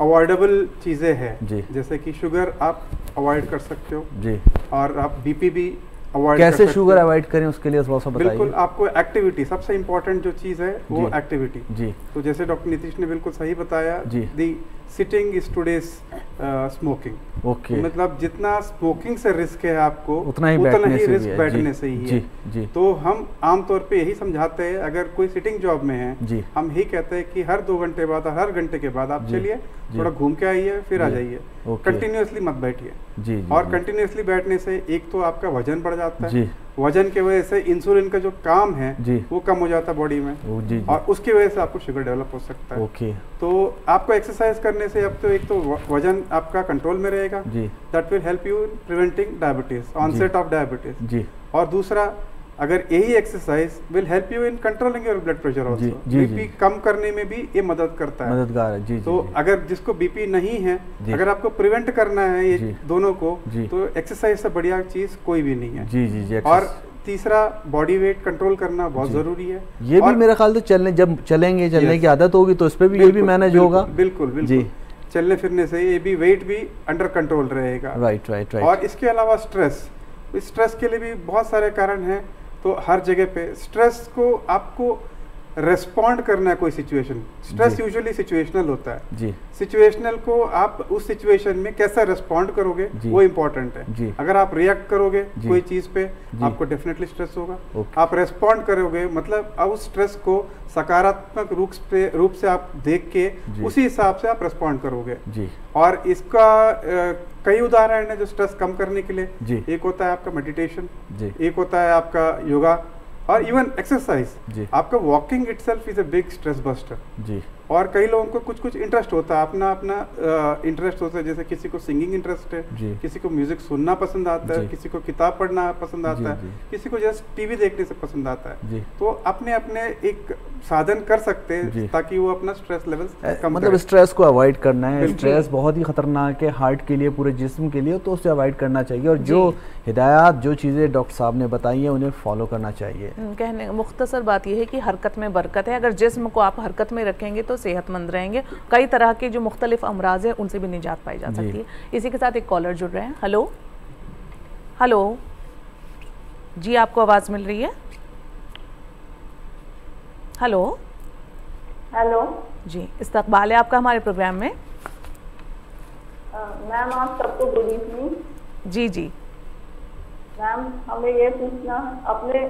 अवॉइडेबल चीज़ें हैं जैसे कि शुगर आप अवॉइड कर सकते हो जी। और आप बीपी भी कैसे शुगर अवॉइड करें उसके लिए थोड़ा सा बताइए। बिल्कुल आपको एक्टिविटी सबसे इम्पोर्टेंट जो चीज़ है वो एक्टिविटी जी। तो जैसे डॉक्टर नीतीश ने बिल्कुल सही बताया जी। The sitting is today's smoking okay मतलब जितना स्मोकिंग से रिस्क है आपको उतना ही उतना बैठने ही से रिस्क है। बैठने जी, से ही जी, है। जी। तो हम आमतौर पे यही समझाते हैं अगर कोई सिटिंग जॉब में है जी। हम ही कहते हैं कि हर दो घंटे बाद हर घंटे के बाद आप चलिए थोड़ा घूम के आइए फिर आ जाइए। कंटिन्यूसली मत बैठिए। और कंटिन्यूसली बैठने से एक तो आपका वज़न बढ़ जाता है। जी। वज़न की वजह से इंसुलिन का जो काम है जी। वो कम हो जाता है बॉडी में जी जी। और उसकी वजह से आपको शुगर डेवलप हो सकता है। ओके तो आपको एक्सरसाइज करने से अब तो एक तो वज़न आपका कंट्रोल में रहेगा। जी। That will help you in preventing diabetes onset of diabetes जी। और दूसरा अगर यही exercise will help you in controlling your blood pressure also BP कम करने में भी ये मदद करता है। मददगार है। जी जी तो जी। अगर जिसको बीपी नहीं है अगर आपको प्रिवेंट करना है ये दोनों को तो एक्सरसाइज से बढ़िया चीज़ कोई भी नहीं है। जी जी जी और तीसरा बॉडी वेट कंट्रोल करना बहुत ज़रूरी है। ये भी मेरा ख्याल से चलने जब चलेंगे चलने की आदत होगी तो उस पर भी ये भी मैनेज होगा। बिल्कुल बिल्कुल। चलने फिरने से ये भी वेट भी अंडर कंट्रोल रहेगा। राइट राइट राइट और इसके अलावा स्ट्रेस स्ट्रेस के लिए भी बहुत सारे कारण हैं। तो हर जगह पे स्ट्रेस को आपको रेस्पॉन्ड करना है कोई सिचुएशन स्ट्रेस। यूजुअली सिचुएशनल होता है। जी। सिचुएशनल को आप उस सिचुएशन में कैसा रेस्पॉन्ड करोगे वो इम्पोर्टेंट है। जी। अगर आप रिएक्ट करोगे कोई चीज़ पे आपको डेफिनेटली स्ट्रेस होगा। ओके। आप रेस्पॉन्ड करोगे मतलब अब उस स्ट्रेस को सकारात्मक रूप से रूप से आप देख के। उसी हिसाब से आप रेस्पॉन्ड करोगे। जी। और इसका कई उदाहरण है जो स्ट्रेस कम करने के लिए। जी। एक होता है आपका मेडिटेशन जी। एक होता है आपका योगा और इवन एक्सरसाइज जी। आपका walking itself is a big stress buster जी। और कई लोगों को कुछ कुछ इंटरेस्ट होता है अपना अपना इंटरेस्ट होता है जैसे किसी को सिंगिंग इंटरेस्ट है किसी को म्यूज़िक सुनना पसंद आता है किसी को किताब पढ़ना पसंद आता जी, है जी। किसी को जस्ट टीवी देखने से पसंद आता है। तो अपने अपने एक साधन कर सकते हैं ताकि वो अपना स्ट्रेस लेवल कम मतलब स्ट्रेस को अवॉइड करना है। स्ट्रेस बहुत ही खतरनाक है हार्ट के लिए पूरे जिस्म के लिए तो उसे अवॉइड करना चाहिए। और जो हिदायत जो चीज़ें डॉक्टर साहब ने बताई हैं उन्हें फॉलो करना चाहिए। कहने मुख्तसर बात यह है कि हरकत में बरकत है। अगर जिस्म को आप हरकत में रखेंगे तो सेहतमंद रहेंगे। कई तरह के जो मुख्तलिफ़ अमराज हैं उनसे भी निजात पाई जा सकती है। इसी के साथ एक कॉलर जुड़ रहे हैं। हेलो हेलो जी आपको आवाज़ मिल रही है? हेलो हेलो जी इस्तकबाल है आपका हमारे प्रोग्राम में। मैम आप सबको गुड इवनिंग जी जी। मैम हमें ये पूछना अपने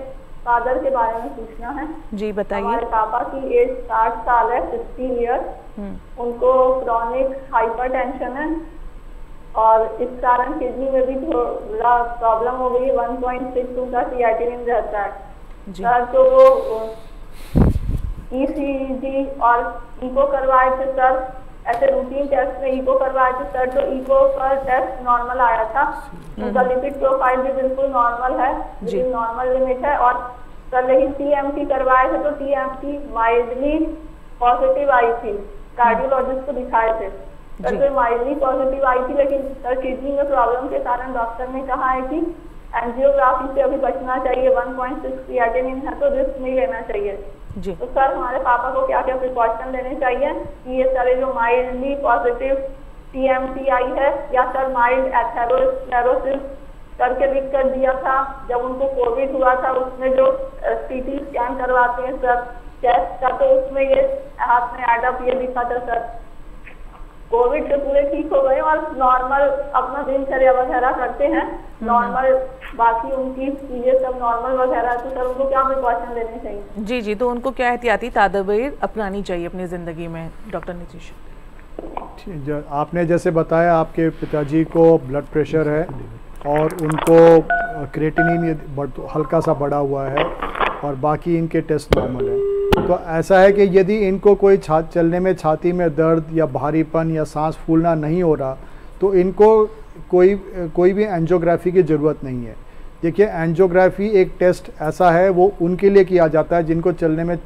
फादर के बारे में पूछना है। जी बताइए। हमारे पापा की एज साठ साल है फिफ्टी ईयर हम्म, उनको क्रॉनिक हाइपरटेंशन है और इस कारण किडनी में भी थोड़ा प्रॉब्लम हो गई है। वन पॉइंट सिक्स उनका क्रिएटिनिन रहता है। जी। सर तो वो ईसीजी और इको करवाए थे सर। ऐसे रूटीन टेस्ट में इको करवाए थे सर तो इको का टेस्ट नॉर्मल आया था उनका लिपिड प्रोफ़ाइल भी बिल्कुल नॉर्मल है। नॉर्मल लिमिट है और सर लेकिन टीएमटी करवाए थे तो टीएमटी माइल्डली पॉजिटिव आई थी। कार्डियोलॉजिस्ट को दिखाए थे। सर फिर माइल्डली पॉजिटिव आई थी लेकिन सर किडनी में प्रॉब्लम के कारण डॉक्टर ने कहा है कि एंजियोग्राफी से अभी बचना चाहिए 1.6 क्रिएटिनिन है तो रिस्क नहीं लेना चाहिए। जी। तो सर, हमारे पापा को क्या क्या प्रिकॉशन लेने चाहिए? कि ये सारे जो माइल्डली पॉजिटिव टीएमटीआई है, या सर माइल्ड एथेरोसिस करके लिख कर दिया था। जब उनको कोविड हुआ था उसमें जो सी टी स्कैन करवाते हैं, सर चेस्ट का तो उसमें ये हाथ में एडअप ये लिखा था, सर। कोविड से पूरे ठीक हो गए और नॉर्मल अपना दिनचर्या वगैरह करते हैं। नॉर्मल बाकी उनकी चीज़ें सब नॉर्मल वगैरह तो सर उनको क्या प्रिकॉशन लेने चाहिए? जी जी तो उनको क्या एहतियाती तदाबीर अपनानी चाहिए अपनी ज़िंदगी में डॉक्टर नीतीश? आपने जैसे बताया आपके पिताजी को ब्लड प्रेशर है और उनको क्रेटिनिन हल्का सा बढ़ा हुआ है और बाकी इनके टेस्ट नॉर्मल है। तो ऐसा है कि यदि इनको कोई छा, चलने में छाती में दर्द या भारीपन या सांस फूलना नहीं हो रहा तो इनको कोई कोई भी एंजियोग्राफी की ज़रूरत नहीं है। देखिए, एंजियोग्राफी एक टेस्ट ऐसा है, वो उनके लिए किया जाता है जिनको चलने में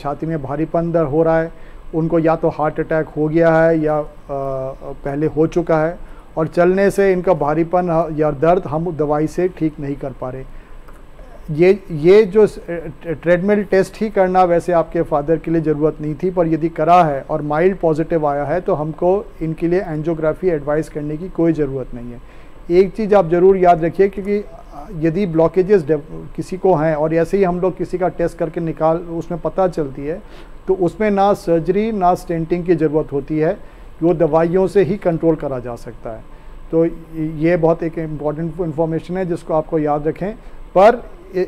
छाती में भारीपन दर्द हो रहा है, उनको या तो हार्ट अटैक हो गया है या पहले हो चुका है, और चलने से इनका भारीपन या दर्द हम दवाई से ठीक नहीं कर पा रहे। ये ये जो ट्रेडमिल टेस्ट ही करना वैसे आपके फादर के लिए ज़रूरत नहीं थी, पर यदि करा है और माइल्ड पॉजिटिव आया है तो हमको इनके लिए एंजियोग्राफी एडवाइस करने की कोई ज़रूरत नहीं है। एक चीज़ आप ज़रूर याद रखिए, क्योंकि यदि ब्लॉकेजेस किसी को हैं और ऐसे ही हम लोग किसी का टेस्ट करके निकाल, उसमें पता चलती है तो उसमें ना सर्जरी, ना स्टेंटिंग की ज़रूरत होती है, वो दवाइयों से ही कंट्रोल करा जा सकता है। तो ये बहुत एक इंपॉर्टेंट इन्फॉर्मेशन है, जिसको आपको याद रखें। पर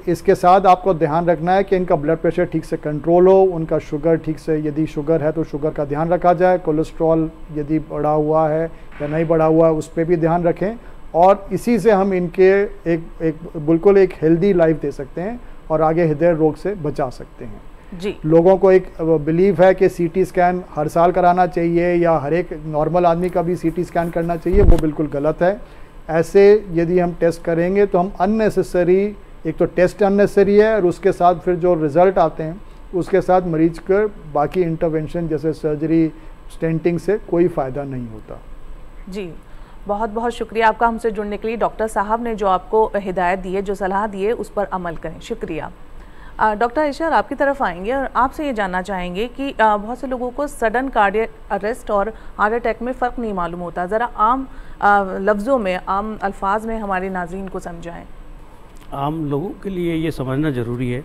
इसके साथ आपको ध्यान रखना है कि इनका ब्लड प्रेशर ठीक से कंट्रोल हो उनका शुगर ठीक से यदि शुगर है तो शुगर का ध्यान रखा जाए कोलेस्ट्रॉल यदि बढ़ा हुआ है या नहीं बढ़ा हुआ है उस पर भी ध्यान रखें और इसी से हम इनके एक एक बिल्कुल एक हेल्दी लाइफ दे सकते हैं और आगे हृदय रोग से बचा सकते हैं। जी। लोगों को एक बिलीव है कि सीटी स्कैन हर साल कराना चाहिए या हर एक नॉर्मल आदमी का भी सीटी स्कैन करना चाहिए वो बिल्कुल गलत है। ऐसे यदि हम टेस्ट करेंगे तो हम अननेसेसरी एक तो टेस्ट अननेसरी है और उसके साथ फिर जो रिज़ल्ट आते हैं, उसके साथ मरीज़ कर बाकी इंटरवेंशन जैसे सर्जरी स्टेंटिंग से कोई फ़ायदा नहीं होता। जी बहुत बहुत शुक्रिया आपका हमसे जुड़ने के लिए। डॉक्टर साहब ने जो आपको हिदायत दी है, जो सलाह दी है, उस पर अमल करें। शुक्रिया। डॉक्टर इशर आपकी तरफ़ आएँगे और आपसे ये जानना चाहेंगे कि बहुत से लोगों को सडन कार्डियक अरेस्ट और हार्ट अटैक में फ़र्क नहीं मालूम होता। ज़रा आम लफ्ज़ों में, आम अल्फाज में हमारे नाजरीन को समझाएँ। आम लोगों के लिए ये समझना ज़रूरी है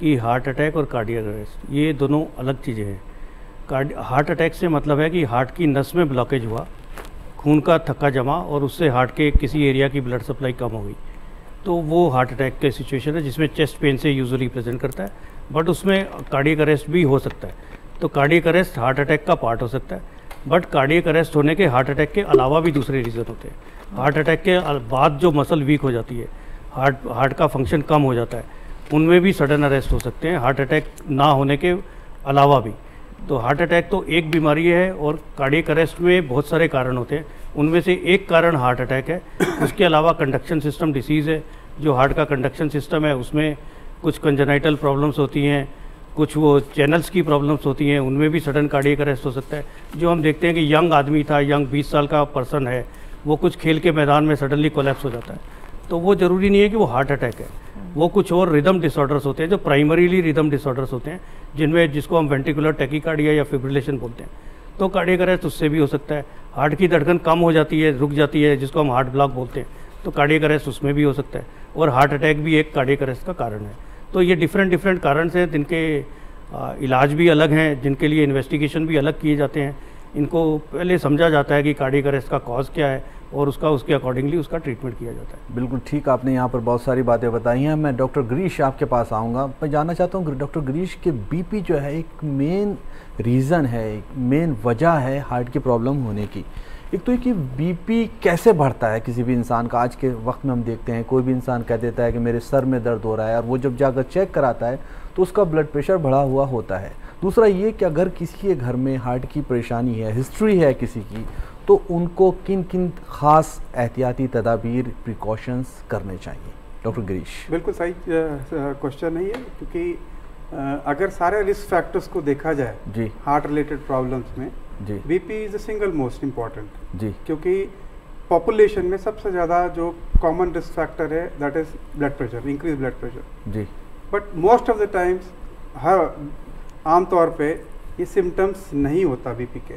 कि हार्ट अटैक और कार्डियक अरेस्ट ये दोनों अलग चीज़ें हैं। हार्ट अटैक से मतलब है कि हार्ट की नस में ब्लॉकेज हुआ, खून का थक्का जमा और उससे हार्ट के किसी एरिया की ब्लड सप्लाई कम हो गई। तो वो हार्ट अटैक के सिचुएशन है जिसमें चेस्ट पेन से यूजुअली प्रेजेंट करता है बट उसमें कार्डियक अरेस्ट भी हो सकता है। तो कार्डियक अरेस्ट हार्ट अटैक का पार्ट हो सकता है बट कार्डियक अरेस्ट होने के हार्ट अटैक के अलावा भी दूसरे रीज़न होते हैं। हार्ट अटैक के बाद जो मसल वीक हो जाती है हार्ट हार्ट का फ़ंक्शन कम हो जाता है। उनमें भी सडन अरेस्ट हो सकते हैं हार्ट अटैक ना होने के अलावा भी। तो हार्ट अटैक तो एक बीमारी है और कार्डियक अरेस्ट में बहुत सारे कारण होते हैं। उनमें से एक कारण हार्ट अटैक है। उसके अलावा कंडक्शन सिस्टम डिसीज़ है। जो हार्ट का कंडक्शन सिस्टम है, उसमें कुछ कंजनाइटल प्रॉब्लम्स होती हैं, कुछ वो चैनल्स की प्रॉब्लम्स होती हैं, उनमें भी सडन कार्डियक अरेस्ट हो सकता है। जो हम देखते हैं कि यंग आदमी था, यंग 20 साल का पर्सन है, वो कुछ खेल के मैदान में सडनली कोलेप्स हो जाता है। तो वो ज़रूरी नहीं है कि वो हार्ट अटैक है। वो कुछ और रिदम डिसऑर्डर्स होते हैं, जो प्राइमरीली रिदम डिसऑर्डर्स होते हैं, जिनमें जिसको हम वेंटिकुलर टेकिकार्डिया या फिब्रिलेशन बोलते हैं। तो कार्डियक अरेस्ट उससे भी हो सकता है। हार्ट की धड़कन कम हो जाती है, रुक जाती है, जिसको हम हार्ट ब्लॉक बोलते हैं तो कार्डियक अरेस्ट उसमें भी हो सकता है। और हार्ट अटैक भी एक कार्डियक अरेस्ट का कारण है। तो ये डिफरेंट डिफरेंट कारण हैं जिनके इलाज भी अलग हैं, जिनके लिए इन्वेस्टिगेशन भी अलग किए जाते हैं। इनको पहले समझा जाता है कि कार्डियक अरेस्ट का कॉज क्या है और उसका, उसके अकॉर्डिंगली उसका ट्रीटमेंट किया जाता है। बिल्कुल ठीक आपने यहाँ पर बहुत सारी बातें बताई हैं। मैं डॉक्टर गिरीश आपके पास आऊँगा। मैं जानना चाहता हूँ डॉक्टर गिरीश के बीपी जो है, एक मेन रीज़न है, एक मेन वजह है हार्ट की प्रॉब्लम होने की। एक तो कि बीपी कैसे बढ़ता है किसी भी इंसान का? आज के वक्त में हम देखते हैं, कोई भी इंसान कह देता है कि मेरे सर में दर्द हो रहा है और वो जब जाकर चेक कराता है तो उसका ब्लड प्रेशर बढ़ा हुआ होता है। दूसरा ये कि अगर किसी के घर में हार्ट की परेशानी है हिस्ट्री है किसी की तो उनको किन किन खास एहतियाती तदाबीर प्रिकॉशंस करने चाहिए? डॉक्टर गिरीश। बिल्कुल सही क्वेश्चन नहीं है ये क्योंकि अगर सारे रिस्क फैक्टर्स को देखा जाए जी। हार्ट रिलेटेड प्रॉब्लम्स में जी। BP is the single most important जी। क्योंकि पॉपुलेशन में सबसे ज़्यादा जो कॉमन रिस्क फैक्टर है that is blood pressure increase blood pressure ji. But most of the times हर आमतौर पे ये सिम्टम्स नहीं होता बीपी के,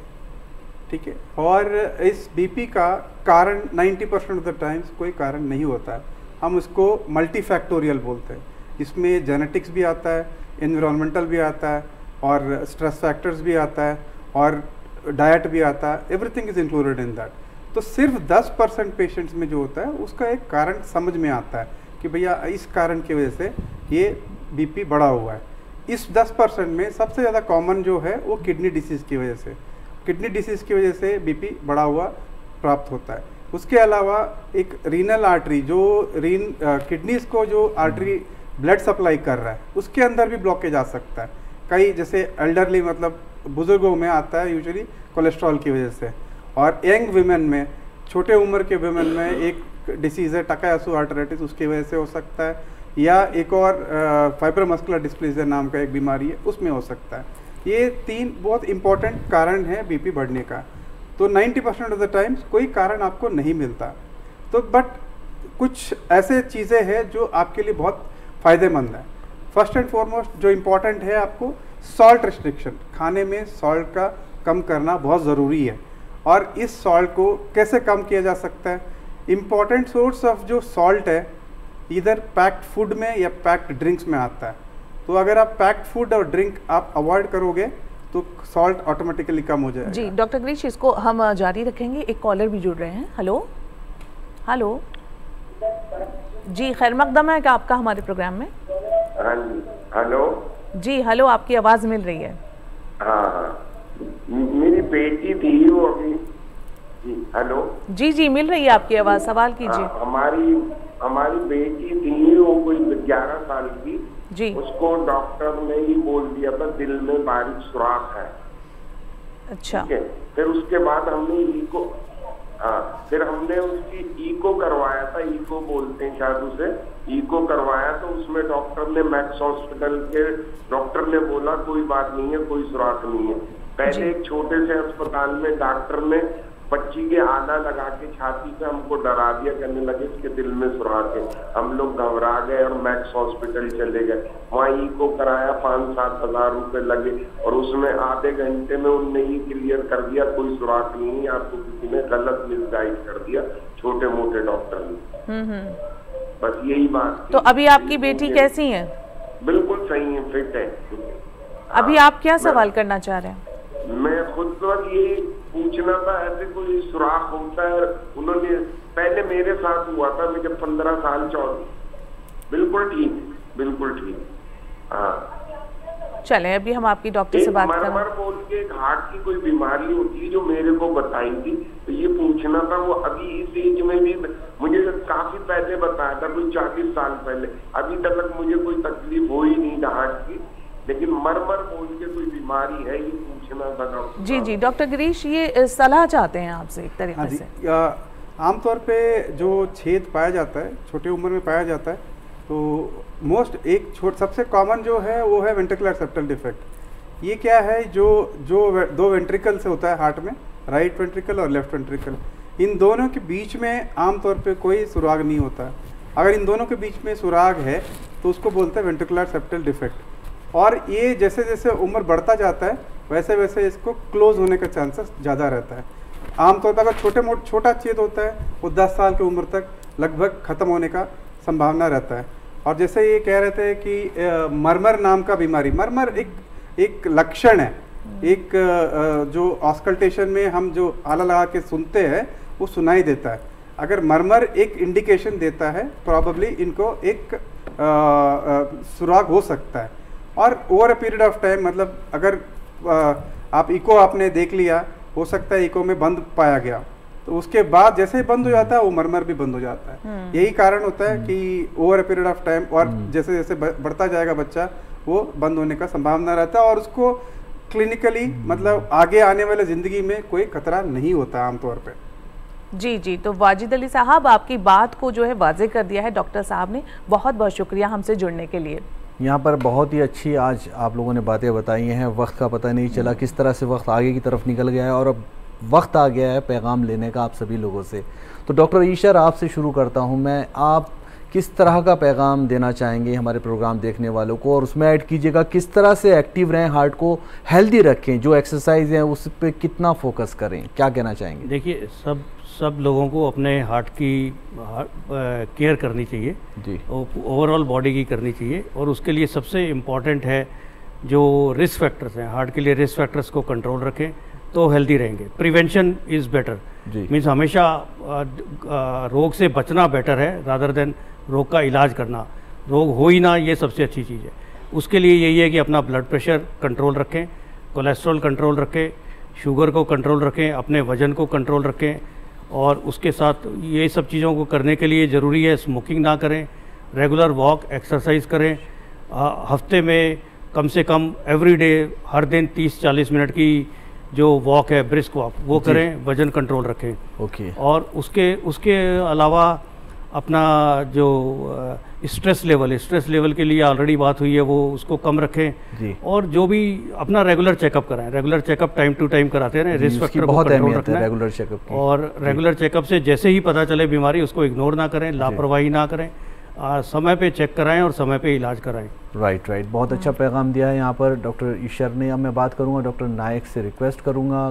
ठीक है? और इस बीपी का कारण 90 परसेंट ऑफ़ द टाइम्स कोई कारण नहीं होता। है हम उसको मल्टीफैक्टोरियल बोलते हैं। इसमें जेनेटिक्स भी आता है इन्वायरमेंटल भी आता है, और स्ट्रेस फैक्टर्स भी आता है, और डाइट भी आता है। Everything is included in that तो सिर्फ़ 10 परसेंट पेशेंट्स में जो होता है, उसका एक कारण समझ में आता है कि भैया इस कारण की वजह से ये बीपी बढ़ा हुआ है। इस 10 परसेंट में सबसे ज़्यादा कॉमन जो है वो किडनी डिसीज़ की वजह से। किडनी डिसीज़ की वजह से बीपी बढ़ा हुआ प्राप्त होता है। उसके अलावा एक रीनल आर्टरी जो रीन किडनीज को जो आर्टरी ब्लड सप्लाई कर रहा है उसके अंदर भी ब्लॉकेज आ सकता है। कई जैसे एल्डरली मतलब बुज़ुर्गों में आता है यूजुअली कोलेस्ट्रॉल की वजह से। और यंग वीमेन में छोटे उम्र के वीमेन में एक डिसीज़ है टकायासु आर्टराइटिस उसकी वजह से हो सकता है। या एक और फाइबर मस्कुलर डिस्प्लेसिया नाम का एक बीमारी है, उसमें हो सकता है। ये तीन बहुत इंपॉर्टेंट कारण है बीपी बढ़ने का। तो 90 परसेंट ऑफ़ द टाइम्स कोई कारण आपको नहीं मिलता। तो बट कुछ ऐसे चीज़ें हैं जो आपके लिए बहुत फ़ायदेमंद है। फ़र्स्ट एंड फॉरमोस्ट जो इम्पोर्टेंट है आपको सॉल्ट रिस्ट्रिक्शन खाने में सॉल्ट का कम करना बहुत ज़रूरी है। और इस सॉल्ट को कैसे कम किया जा सकता है? इंपॉर्टेंट सोर्स ऑफ़ जो सॉल्ट है इधर पैक्ड फ़ूड में या पैक्ड ड्रिंक्स में आता है। तो अगर आप पैक्ड फ़ूड और ड्रिंक आप अवॉइड करोगे तो सॉल्ट ऑटोमेटिकली कम हो जाएगा। जी डॉक्टर ग्रीश इसको हम जारी रखेंगे। एक कॉलर भी जुड़ रहे हैं। हेलो हेलो जी खैर मकदम है क्या आपका हमारे प्रोग्राम में? हाँ हेलो जी हेलो आपकी आवाज़ मिल रही है। हाँ हाँ। मेरी बेटी थी वो अभी। जी हेलो जी जी मिल रही है आपकी आवाज़। सवाल कीजिए। हाँ, हमारी हमारी बेटी थी वो कोई ग्यारह साल की। जी। उसको डॉक्टर ने ही बोल दिया था दिल में बारीक सुराख है। अच्छा। ठीक है? फिर उसके बाद हमने इको हाँ फिर हमने उसकी इको करवाया था इको बोलते हैं शायद उसे। इको करवाया तो उसमें डॉक्टर ने मैक्स हॉस्पिटल के डॉक्टर ने बोला कोई बात नहीं है कोई सुराख नहीं है। पहले एक छोटे से अस्पताल में डॉक्टर ने बच्ची के आधा लगा के छाती पे हमको डरा दिया करने लगे इसके दिल में सुराख हम लोग घबरा गए और मैक्स हॉस्पिटल चले गए। वहाँ को कराया पाँच सात हज़ार रुपए लगे और उसमें आधे घंटे में उनने ही क्लियर कर दिया कोई सुराख नहीं है आपको किसी ने गलत मिसगाइड कर दिया छोटे मोटे डॉक्टर ने। हम्म, हम्म। बस यही बात तो अभी आपकी बेटी कैसी है? बिल्कुल सही है फिट है। अभी आप क्या सवाल करना चाह रहे हैं? मैं खुद तो ये पूछना था ऐसे कोई सुराख होता है? उन्होंने पहले मेरे साथ हुआ था मैं जब पंद्रह साल चौदह बिल्कुल ठीक बिल्कुल ठीक। हाँ। चले अभी हम आपकी डॉक्टर से बात मर मर बोल के हार्ट की कोई बीमारी होती है जो मेरे को बताई थी तो ये पूछना था वो अभी इस एज में भी मुझे काफ़ी पहले बताया था कोई चालीस साल पहले। अभी तक मुझे कोई तकलीफ़ हो ही नहीं हार्ट की। लेकिन मरमर बोल के कोई बीमारी है ये पूछना था जी जी डॉक्टर गिरीश ये सलाह चाहते हैं आपसे एक तरीके हाँ से। आमतौर पे जो छेद पाया जाता है छोटे उम्र में पाया जाता है तो मोस्ट एक छोट सबसे कॉमन जो है वो है वेंट्रिकुलर सेप्टल डिफेक्ट। ये क्या है जो जो दो वेंट्रिकल से होता है हार्ट में राइट वेंट्रिकल और लेफ़्ट वेंट्रिकल। इन दोनों के बीच में आमतौर पे कोई सुराग नहीं होता। अगर इन दोनों के बीच में सुराग है तो उसको बोलते हैं वेंट्रिकुलर सेप्टल डिफेक्ट। और ये जैसे जैसे उम्र बढ़ता जाता है वैसे वैसे इसको क्लोज होने का चांसेस ज़्यादा रहता है। आमतौर पर अगर छोटे मोटे छोटा छेद होता है वो 10 साल की उम्र तक लगभग ख़त्म होने का संभावना रहता है। और जैसे ये कह रहे थे कि मरमर नाम का बीमारी मरमर एक एक लक्षण है। एक जो ऑस्कल्टेशन में हम जो आला लगा के सुनते हैं वो सुनाई देता है। अगर मरमर एक इंडिकेशन देता है प्रॉबली इनको एक सुराग हो सकता है। और over a period of time मतलब अगर आप इको आपने देख लिया हो सकता है इको में बंद पाया गया तो उसके बाद जैसे ही बंद हो जाता है वो मरमर भी बंद हो जाता है हम्म। यही कारण होता है कि over a period of time और हम्म। जैसे जैसे बढ़ता जाएगा बच्चा वो बंद होने का संभावना रहता है और उसको क्लिनिकली हम्म। मतलब आगे आने वाले ज़िंदगी में कोई खतरा नहीं होता आमतौर पर जी जी तो वाजिद अली साहब आपकी बात को जो है वाजे कर दिया है डॉक्टर साहब ने बहुत बहुत शुक्रिया हमसे जुड़ने के लिए यहाँ पर बहुत ही अच्छी आज आप लोगों ने बातें बताई हैं। वक्त का पता नहीं चला किस तरह से वक्त आगे की तरफ़ निकल गया है और अब वक्त आ गया है पैगाम लेने का आप सभी लोगों से। तो डॉक्टर ईशर आपसे शुरू करता हूँ मैं। आप किस तरह का पैगाम देना चाहेंगे हमारे प्रोग्राम देखने वालों को? और उसमें ऐड कीजिएगा किस तरह से एक्टिव रहें, हार्ट को हेल्दी रखें, जो एक्सरसाइज हैं, उस पर कितना फोकस करें? क्या कहना चाहेंगे? देखिए, सब सब लोगों को अपने हार्ट की केयर करनी चाहिए। जी। ओवरऑल बॉडी की करनी चाहिए और उसके लिए सबसे इंपॉर्टेंट है जो रिस्क फैक्टर्स हैं हार्ट के लिए रिस्क फैक्टर्स को कंट्रोल रखें तो हेल्दी रहेंगे। Prevention is better. मीन्स हमेशा रोग से बचना बेटर है रादर देन रोग का इलाज करना। रोग हो ही ना ये सबसे अच्छी चीज़ है। उसके लिए यही है कि अपना ब्लड प्रेशर कंट्रोल रखें कोलेस्ट्रॉल कंट्रोल रखें शुगर को कंट्रोल रखें अपने वज़न को कंट्रोल रखें और उसके साथ ये सब चीज़ों को करने के लिए ज़रूरी है स्मोकिंग ना करें रेगुलर वॉक एक्सरसाइज करें। हफ़्ते में कम से कम एवरी डे हर दिन 30-40 मिनट की जो वॉक है ब्रिस्क वॉक वो करें वज़न कंट्रोल रखें। ओके। और उसके उसके अलावा अपना जो स्ट्रेस लेवल स्ट्रेस लेवल के लिए ऑलरेडी बात हुई है वो उसको कम रखें। जी। और जो भी अपना रेगुलर चेकअप कराएँ। Regular checkup time to time कराते रहें। रिस्क फैक्टर बहुत अहमियत है रेगुलर चेकअप और रेगुलर चेकअप से जैसे ही पता चले बीमारी उसको इग्नोर ना करें लापरवाही ना करें। आ, समय पे चेक कराएँ और समय पे इलाज कराएँ। राइट राइट बहुत अच्छा पैगाम दिया है यहाँ पर डॉक्टर ईश्वर ने। अब मैं बात करूँगा डॉक्टर नायक से रिक्वेस्ट करूँगा।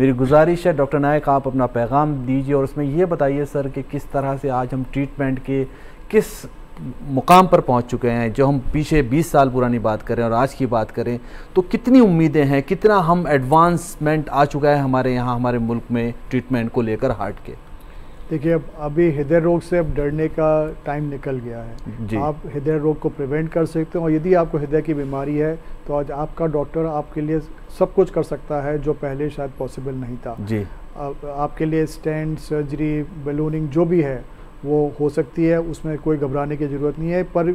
मेरी गुजारिश है डॉक्टर नायक आप अपना पैगाम दीजिए और उसमें ये बताइए सर कि किस तरह से आज हम ट्रीटमेंट के किस मुकाम पर पहुँच चुके हैं जो हम पीछे 20 साल पुरानी बात करें और आज की बात करें तो कितनी उम्मीदें हैं कितना हम एडवांसमेंट आ चुका है हमारे यहाँ हमारे मुल्क में ट्रीटमेंट को लेकर हार्ट के? देखिए अब अभी हृदय रोग से अब डरने का टाइम निकल गया है। आप हृदय रोग को प्रिवेंट कर सकते हो और यदि आपको हृदय की बीमारी है तो आज आपका डॉक्टर आपके लिए सब कुछ कर सकता है जो पहले शायद पॉसिबल नहीं था। जी। आपके लिए स्टेंट सर्जरी बलूनिंग जो भी है वो हो सकती है, उसमें कोई घबराने की ज़रूरत नहीं है। पर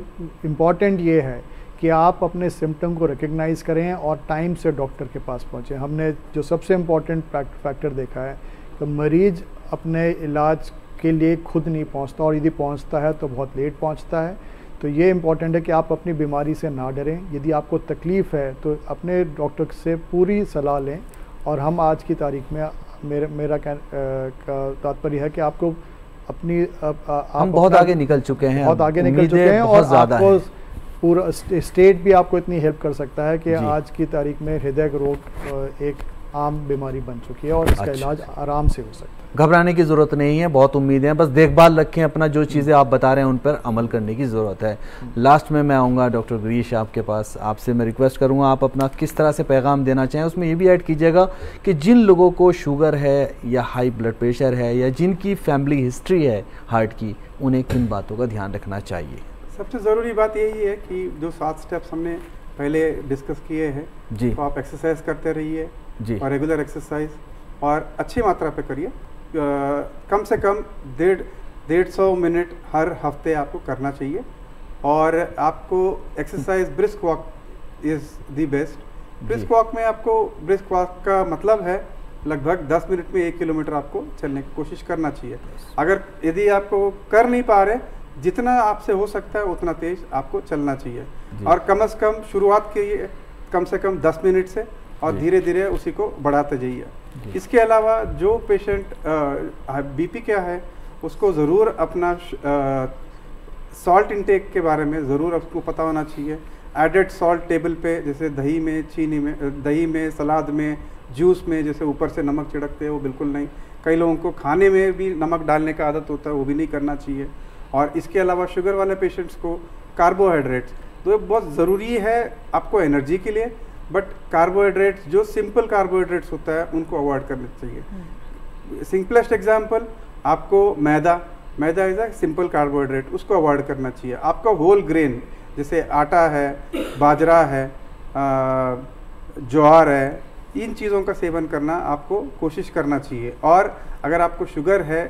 इंपॉर्टेंट ये है कि आप अपने सिम्टम को रिकग्नाइज़ करें और टाइम से डॉक्टर के पास पहुँचें। हमने जो सबसे इंपॉर्टेंट फैक्टर देखा है तो मरीज़ अपने इलाज के लिए खुद नहीं पहुँचता और यदि पहुँचता है तो बहुत लेट पहुँचता है। तो ये इंपॉर्टेंट है कि आप अपनी बीमारी से ना डरें। यदि आपको तकलीफ़ है तो अपने डॉक्टर से पूरी सलाह लें और हम आज की तारीख में मेरे, मेरा तात्पर्य है कि आपको अपनी आप, हम बहुत आगे निकल चुके हैं बहुत आगे निकल चुके हैं और आपको पूरा स्टेट भी आपको इतनी हेल्प कर सकता है कि आज की तारीख में हृदय रोग एक आम बीमारी बन चुकी है और इसका अच्छा। इलाज आराम से हो सकता है। घबराने की ज़रूरत नहीं है बहुत उम्मीदें हैं। बस देखभाल रखें अपना जो चीज़ें आप बता रहे हैं उन पर अमल करने की ज़रूरत है। लास्ट में मैं आऊँगा डॉक्टर गिरीश आपके पास। आपसे मैं रिक्वेस्ट करूँगा आप अपना किस तरह से पैगाम देना चाहें उसमें ये भी ऐड कीजिएगा कि जिन लोगों को शुगर है या हाई ब्लड प्रेशर है या जिनकी फैमिली हिस्ट्री है हार्ट की उन्हें किन बातों का ध्यान रखना चाहिए? सबसे ज़रूरी बात यही है कि जो सात स्टेप्स हमने पहले डिस्कस किए हैं जी। तो आप एक्सरसाइज करते रहिए जी। और रेगुलर एक्सरसाइज और अच्छी मात्रा पे करिए। कम से कम डेढ़ डेढ़ सौ मिनट हर हफ़्ते आपको करना चाहिए। और आपको exercise brisk walk is the best brisk walk में आपको ब्रिस्क वॉक का मतलब है लगभग 10 मिनट में एक किलोमीटर आपको चलने की कोशिश करना चाहिए। अगर यदि आपको कर नहीं पा रहे जितना आपसे हो सकता है उतना तेज आपको चलना चाहिए। और कम अज़ कम शुरुआत के कम से कम 10 मिनट से और धीरे धीरे उसी को बढ़ाते जाइए। इसके अलावा जो पेशेंट बीपी क्या है उसको ज़रूर अपना सॉल्ट इंटेक के बारे में ज़रूर आपको पता होना चाहिए। एडेड सॉल्ट टेबल पे जैसे दही में चीनी में दही में सलाद में जूस में जैसे ऊपर से नमक छिड़कते हैं वो बिल्कुल नहीं। कई लोगों को खाने में भी नमक डालने का आदत होता है वो भी नहीं करना चाहिए। और इसके अलावा शुगर वाले पेशेंट्स को कार्बोहाइड्रेट्स तो ये बहुत ज़रूरी है आपको एनर्जी के लिए। बट कार्बोहाइड्रेट्स जो सिंपल कार्बोहाइड्रेट्स होता है उनको अवॉइड करना चाहिए। सिंपलेस्ट एग्ज़ाम्पल आपको maida maida is a simple carbohydrate उसको अवॉइड करना चाहिए। आपका होल ग्रेन जैसे आटा है बाजरा है ज्वार है इन चीज़ों का सेवन करना आपको कोशिश करना चाहिए। और अगर आपको शुगर है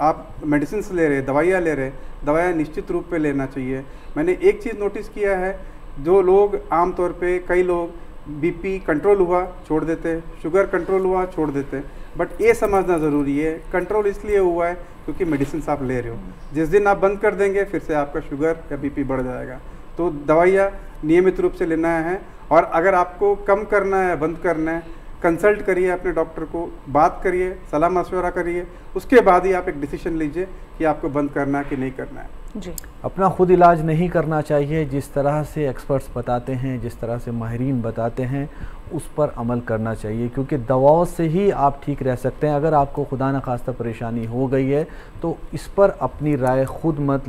आप मेडिसिन ले रहे दवाइयाँ ले रहे दवाइयाँ निश्चित रूप पे लेना चाहिए। मैंने एक चीज़ नोटिस किया है जो लोग आमतौर पे कई लोग बीपी कंट्रोल हुआ, छोड़ देते हैं शुगर कंट्रोल हुआ, छोड़ देते। हैं बट ये समझना ज़रूरी है कंट्रोल इसलिए हुआ है क्योंकि मेडिसिन आप ले रहे हो। जिस दिन आप बंद कर देंगे, फिर से आपका शुगर या बीपी बढ़ जाएगा। तो दवाइयाँ नियमित रूप से लेना है और अगर आपको कम करना है, बंद करना है कंसल्ट करिए अपने डॉक्टर को, बात करिए, सलाह मशवरा करिए, उसके बाद ही आप एक डिसीज़न लीजिए कि आपको बंद करना है कि नहीं करना है। जी। अपना खुद इलाज नहीं करना चाहिए जिस तरह से एक्सपर्ट्स बताते हैं जिस तरह से माहरीन बताते हैं उस पर अमल करना चाहिए क्योंकि दवाओं से ही आप ठीक रह सकते हैं। अगर आपको खुदा न खास्ता परेशानी हो गई है तो इस पर अपनी राय खुद मत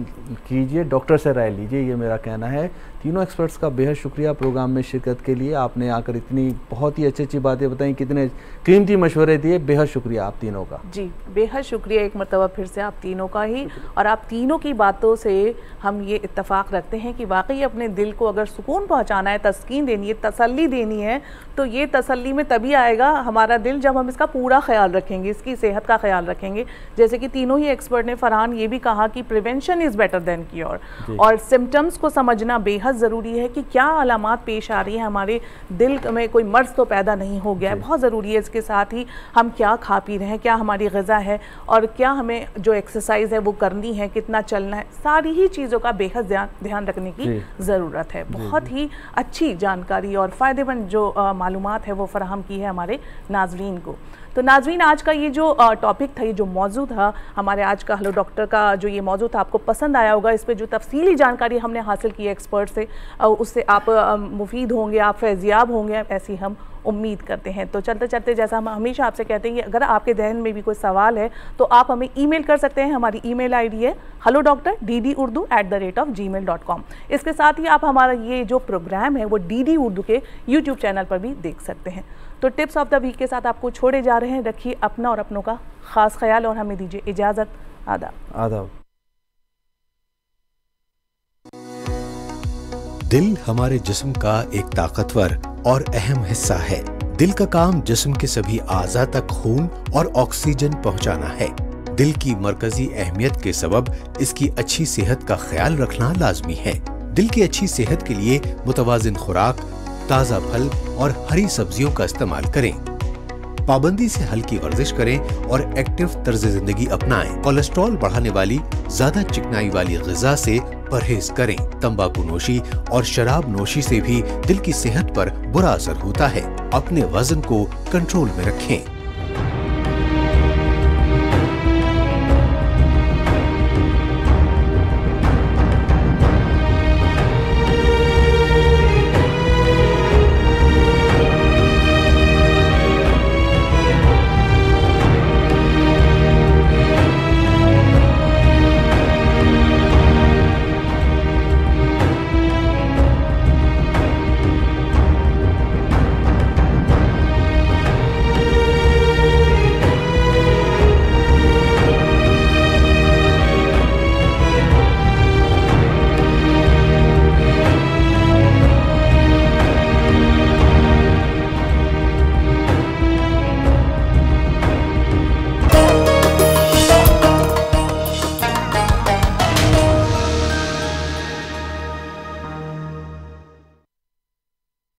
कीजिए डॉक्टर से राय लीजिए ये मेरा कहना है। तीनों एक्सपर्ट्स का बेहद शुक्रिया प्रोग्राम में शिरकत के लिए। आपने आकर इतनी बहुत ही अच्छी अच्छी बातें बताई कितने कीमती मशवरे दिए। बेहद शुक्रिया आप तीनों का। जी बेहद शुक्रिया। एक मरतबा फिर से आप तीनों का ही और आप तीनों की बातों से हम ये इत्तेफाक रखते हैं कि वाकई अपने दिल को अगर सुकून पहुंचाना है तस्कीन देनी है तसल्ली देनी है तो ये तसल्ली में तभी आएगा हमारा दिल जब हम इसका पूरा ख्याल रखेंगे इसकी सेहत का ख्याल रखेंगे। जैसे कि तीनों ही एक्सपर्ट ने फरहान ये भी कहा कि prevention is better than cure और सिम्टम्स को समझना बेहद ज़रूरी है कि क्या अलामत पेश आ रही है हमारे दिल में कोई मर्ज तो पैदा नहीं हो गया है। बहुत ज़रूरी है इसके साथ ही हम क्या खा पी रहे हैं क्या हमारी गज़ा है और क्या हमें जो एक्सरसाइज है वो करनी है कितना चलना है सारी ही चीज़ों का बेहद ध्यान रखने की ज़रूरत है। बहुत ही अच्छी जानकारी और फ़ायदेमंद जो मालूम है वो फराहम की है हमारे नाजरीन को। तो नाजरीन, आज का ये जो टॉपिक था, ये जो मौजूद था, हमारे आज का हेलो डॉक्टर का जो ये मौजूद था, आपको पसंद आया होगा। इस पर जो तफसीली जानकारी हमने हासिल की है एक्सपर्ट से उससे आप मुफीद होंगे, आप फैजियाब होंगे, ऐसी हम उम्मीद करते हैं। तो चलते चलते, जैसा हम हमेशा आपसे कहते हैं कि अगर आपके जहन में भी कोई सवाल है तो आप हमें ईमेल कर सकते हैं। हमारी ईमेल आईडी है hello doctor D D Urdu at the rate of gmail dot com. इसके साथ ही आप हमारा ये जो प्रोग्राम है, वो डी डी उर्दू के यूट्यूब चैनल पर भी देख सकते हैं। तो टिप्स ऑफ़ द वीक के साथ आपको छोड़े जा रहे हैं। रखिए अपना और अपनों का खास ख्याल और हमें दीजिए इजाज़त। आदाब। आदाब। दिल हमारे जिस्म का एक ताकतवर और अहम हिस्सा है। दिल का काम जिस्म के सभी आज़ा तक खून और ऑक्सीजन पहुंचाना है। दिल की मरकजी अहमियत के सबब इसकी अच्छी सेहत का ख्याल रखना लाजमी है। दिल की अच्छी सेहत के लिए मुतवाजन खुराक ताज़ा फल और हरी सब्जियों का इस्तेमाल करें। पाबंदी से हल्की वर्जिश करें और एक्टिव तर्ज ज़िंदगी अपनाएँ। कोलेस्ट्रॉल बढ़ाने वाली, ज़्यादा चिकनाई वाली गजा से परहेज करें। तंबाकू नोशी और शराब नोशी से भी दिल की सेहत पर बुरा असर होता है। अपने वज़न को कंट्रोल में रखें।